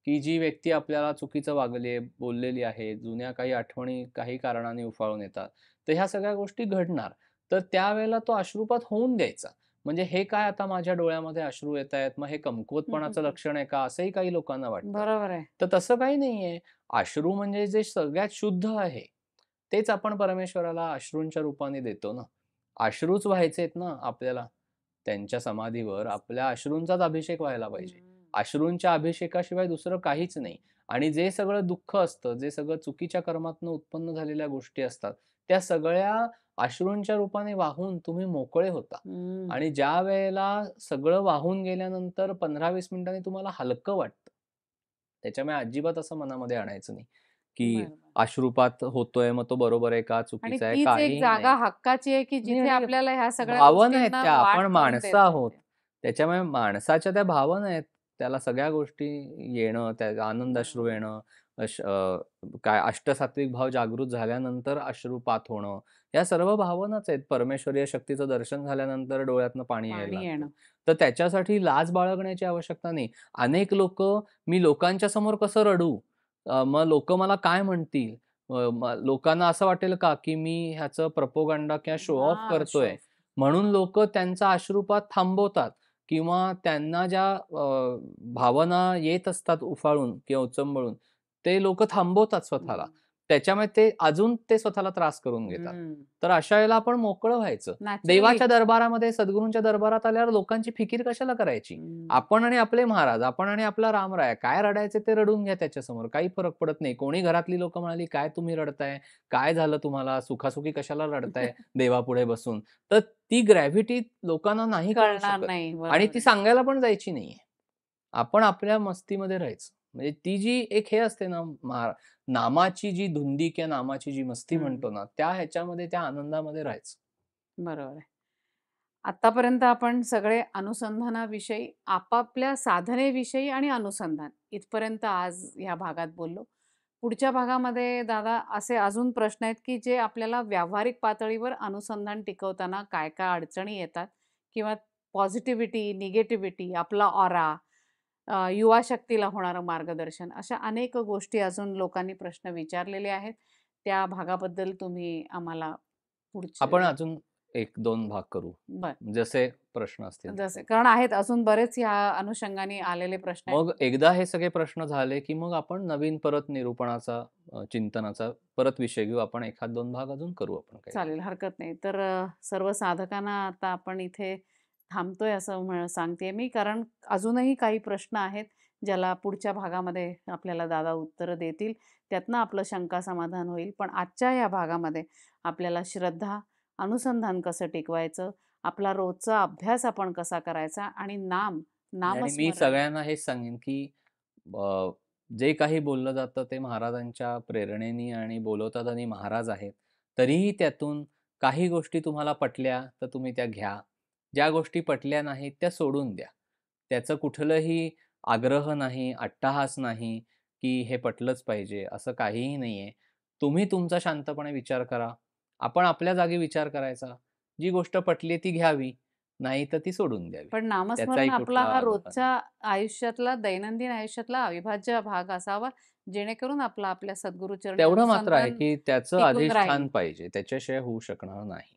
की जी व्यक्ती आपल्याला चुकीचं वागली बोललेली आहे, जुन्या काही आठवणी काही कारणाने उफाळून येतात. तर ह्या सगळ्या गोष्टी घडणार. तर त्यावेळेला तो अश्रुपात होऊन द्यायचा. म्हणजे हे काय आता माझ्या डोळ्यामध्ये अश्रू येतायत, मग हे कमकुवतपणाचं. लक्षण आहे का? असंही काही लोकांना वाटतं. बरोबर आहे. तर तसं काही नाहीये. अश्रू म्हणजे जे सगळ्यात शुद्ध आहे, तेच आपण परमेश्वराला अश्रूंच्या रूपाने देतो ना. अश्रूच व्हायचेत ना आपल्याला. त्यांच्या समाधीवर आपल्या अश्रूंचाच अभिषेक व्हायला पाहिजे. अश्रूंच्या अभिषेकाशिवाय दुसरं काहीच नाही. आणि जे सगळं दुःख असतं, जे सगळं चुकीच्या कर्मातनं उत्पन्न झालेल्या गोष्टी असतात, त्या सगळ्या अश्रूंच्या रूपाने वाहून तुम्ही मोकळे होता. आणि ज्यावेळेला सगळं वाहून गेल्यानंतर 15-20 मिनिटांनी तुम्हाला हलकं वाटतं. त्याच्यामुळे अजिबात असं मनामध्ये आणायचं नाही, की. अश्रुपात होतोय, मग तो बरोबर आहे का? चुकीचा आहे? जागा. हक्काची आहे, की जिथे आपल्याला ह्या सगळ्या भावना आहेत त्या. आपण माणसं आहोत. त्याच्यामुळे माणसाच्या त्या भावना आहेत. त्याला सगळ्या गोष्टी येणं, त्या आनंदाश्रू. येणं, काय अष्टसात्विक भाव जागृत झाल्यानंतर अश्रुपात होणं, या सर्व भावनाच आहेत. परमेश्वरीय शक्तीचं दर्शन झाल्यानंतर डोळ्यातनं पाणी. येणं. तर त्याच्यासाठी लाज बाळगण्याची आवश्यकता नाही. अनेक लोकं, मी लोकांच्या समोर कसं रडू? मग लोकं मला काय म्हणतील? लोकांना असं वाटेल का, की मी ह्याचं प्रोपगंडा किंवा शो ऑफ करतोय? म्हणून लोकं त्यांचा अश्रुपात थांबवतात किंवा त्यांना ज्या भावना येत असतात उफाळून किंवा उचंबळून, ते लोकं थांबवतात स्वतःला. त्याच्यामुळे ते अजून ते स्वतःला त्रास करून घेतात. तर अशा वेळेला आपण मोकळं व्हायचं. देवाच्या दरबारामध्ये, सद्गुरूंच्या दरबारात आल्यावर लोकांची फिकीर कशाला करायची? आपण आणि आपले महाराज, आपण आणि आपला रामराया. काय रडायचे ते रडून घ्या त्याच्यासमोर. काही फरक पडत नाही. कोणी घरातली लोकं म्हणाली, "काय तुम्ही रडताय? काय झालं तुम्हाला? सुखासुखी कशाला रडताय देवापुढे बसून?" तर ती ग्रॅव्हिटी लोकांना नाही कळू कळणार. नाही. आणि ती. सांगायला पण जायची नाहीये. आपण आपल्या मस्तीमध्ये राहायचं. म्हणजे ती जी एक हे असते ना, मा नामाची जी धुंदी किंवा नामाची जी मस्ती. म्हणतो ना, त्या ह्याच्यामध्ये, त्या आनंदामध्ये राहायचं. बरोबर आहे. आत्तापर्यंत आपण सगळे अनुसंधानाविषयी, आपापल्या साधनेविषयी आणि अनुसंधान इथपर्यंत आज ह्या भागात बोललो. पुढच्या भागामध्ये दादा असे अजून प्रश्न आहेत, की जे आपल्याला व्यावहारिक पातळीवर अनुसंधान टिकवताना काय-काय अडचणी येतात किंवा पॉझिटिव्हिटी, निगेटिव्हिटी, आपला ऑरा, युवा शक्तीला होणारं मार्गदर्शन, अशा अनेक गोष्टी अजून लोकांनी प्रश्न विचारलेले आहेत. त्या भागाबद्दल तुम्ही आम्हाला पुढचे आपण अजून 1-2 भाग करू. बरं. जसे प्रश्न असतील. जसे कारण आहेत अजून बरेच ह्या अनुषंगाने आलेले प्रश्न आहेत. मग एकदा हे सगळे प्रश्न झाले, की मग आपण नवीन परत निरूपणाचा, अ, चिंतनाचा परत विषय घेऊ. आपण 1-2 भाग अजून करू आपण काही. चालेल, हरकत नाही. तर अ, सर्व साधकांना आता आपण इथे थांबतोय असं म्ह सांगतेय मी. कारण अजूनही काही प्रश्न आहेत, ज्याला पुढच्या भागामध्ये आपल्याला दादा उत्तरं देतील. त्यातनं आपलं शंका समाधान होईल. पण आजच्या या भागामध्ये आपल्याला श्रद्धा, अनुसंधान कसं टिकवायचं, आपला रोजचा अभ्यास आपण कसा करायचा आणि नाम, आणि मी सगळ्यांना हेच सांगेन, की जे काही बोललं जातं ते महाराजांच्या प्रेरणेने आणि बोलवतात आणि महाराज आहेत. तरीही त्यातून काही गोष्टी तुम्हाला पटल्या, तर तुम्ही त्या घ्या. ज्या गोष्टी पटल्या नाहीत, त्या सोडून द्या. त्याचं कुठलंही आग्रह नाही, अट्टहास नाही, की हे पटलंच पाहिजे, असं काहीही नाहीये. तुम्ही तुमचा शांतपणे विचार करा. आपण आपल्या जागी विचार करायचा. जी गोष्ट पटली ती घ्यावी, नाही तर ती सोडून द्यावी. पण नामस्मरण आपला हा नाही. रोजच्या आयुष्यातला, दैनंदिन आयुष्यातला अविभाज्य भाग असावा, जेणेकरून आपला आपल्या सद्गुरूचरणी तेवढं मात्र आहे, की त्याचं अधिष्ठान. पाहिजे. त्याच्याशिवाय होऊ शकणार नाही.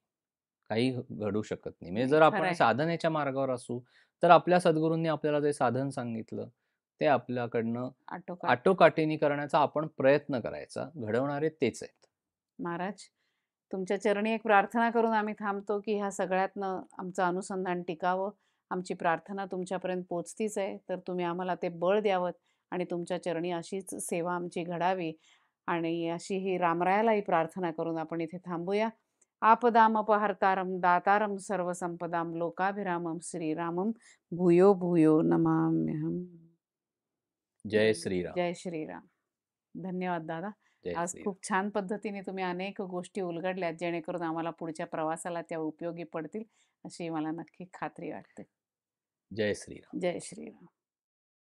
काही घडू शकत नाही. म्हणजे जर आपण. साधनेच्या मार्गावर असू, तर आपल्या सद्गुरूंनी आपल्याला जे साधन सांगितलं, ते आपल्याकडनं आटोकाट. आटोकाटीने करण्याचा आपण प्रयत्न करायचा. घडवणारे तेच आहेत. महाराज, तुमच्या चरणी एक प्रार्थना करून आम्ही थांबतो, की ह्या सगळ्यातनं आमचं अनुसंधान टिकावं. आमची प्रार्थना तुमच्यापर्यंत पोहोचतीच आहे. तर तुम्ही आम्हाला ते बळ द्यावं आणि तुमच्या चरणी अशीच सेवा आमची घडावी आणि अशी ही रामरायालाही प्रार्थना करून आपण इथे थांबूया. आपदामपहर्तारं दातारं सर्वसंपदां लोकाभिरामं श्रीरामं भूयो भूयो नमाम्यहम्. जय श्रीराम. जय श्रीराम. धन्यवाद दादा. आज. खूप छान पद्धतीने तुम्ही अनेक गोष्टी उलगडल्यात, जेणेकरून आम्हाला पुढच्या प्रवासाला त्या उपयोगी पडतील, अशी मला नक्की खात्री वाटते. जय श्रीराम. जय श्रीराम.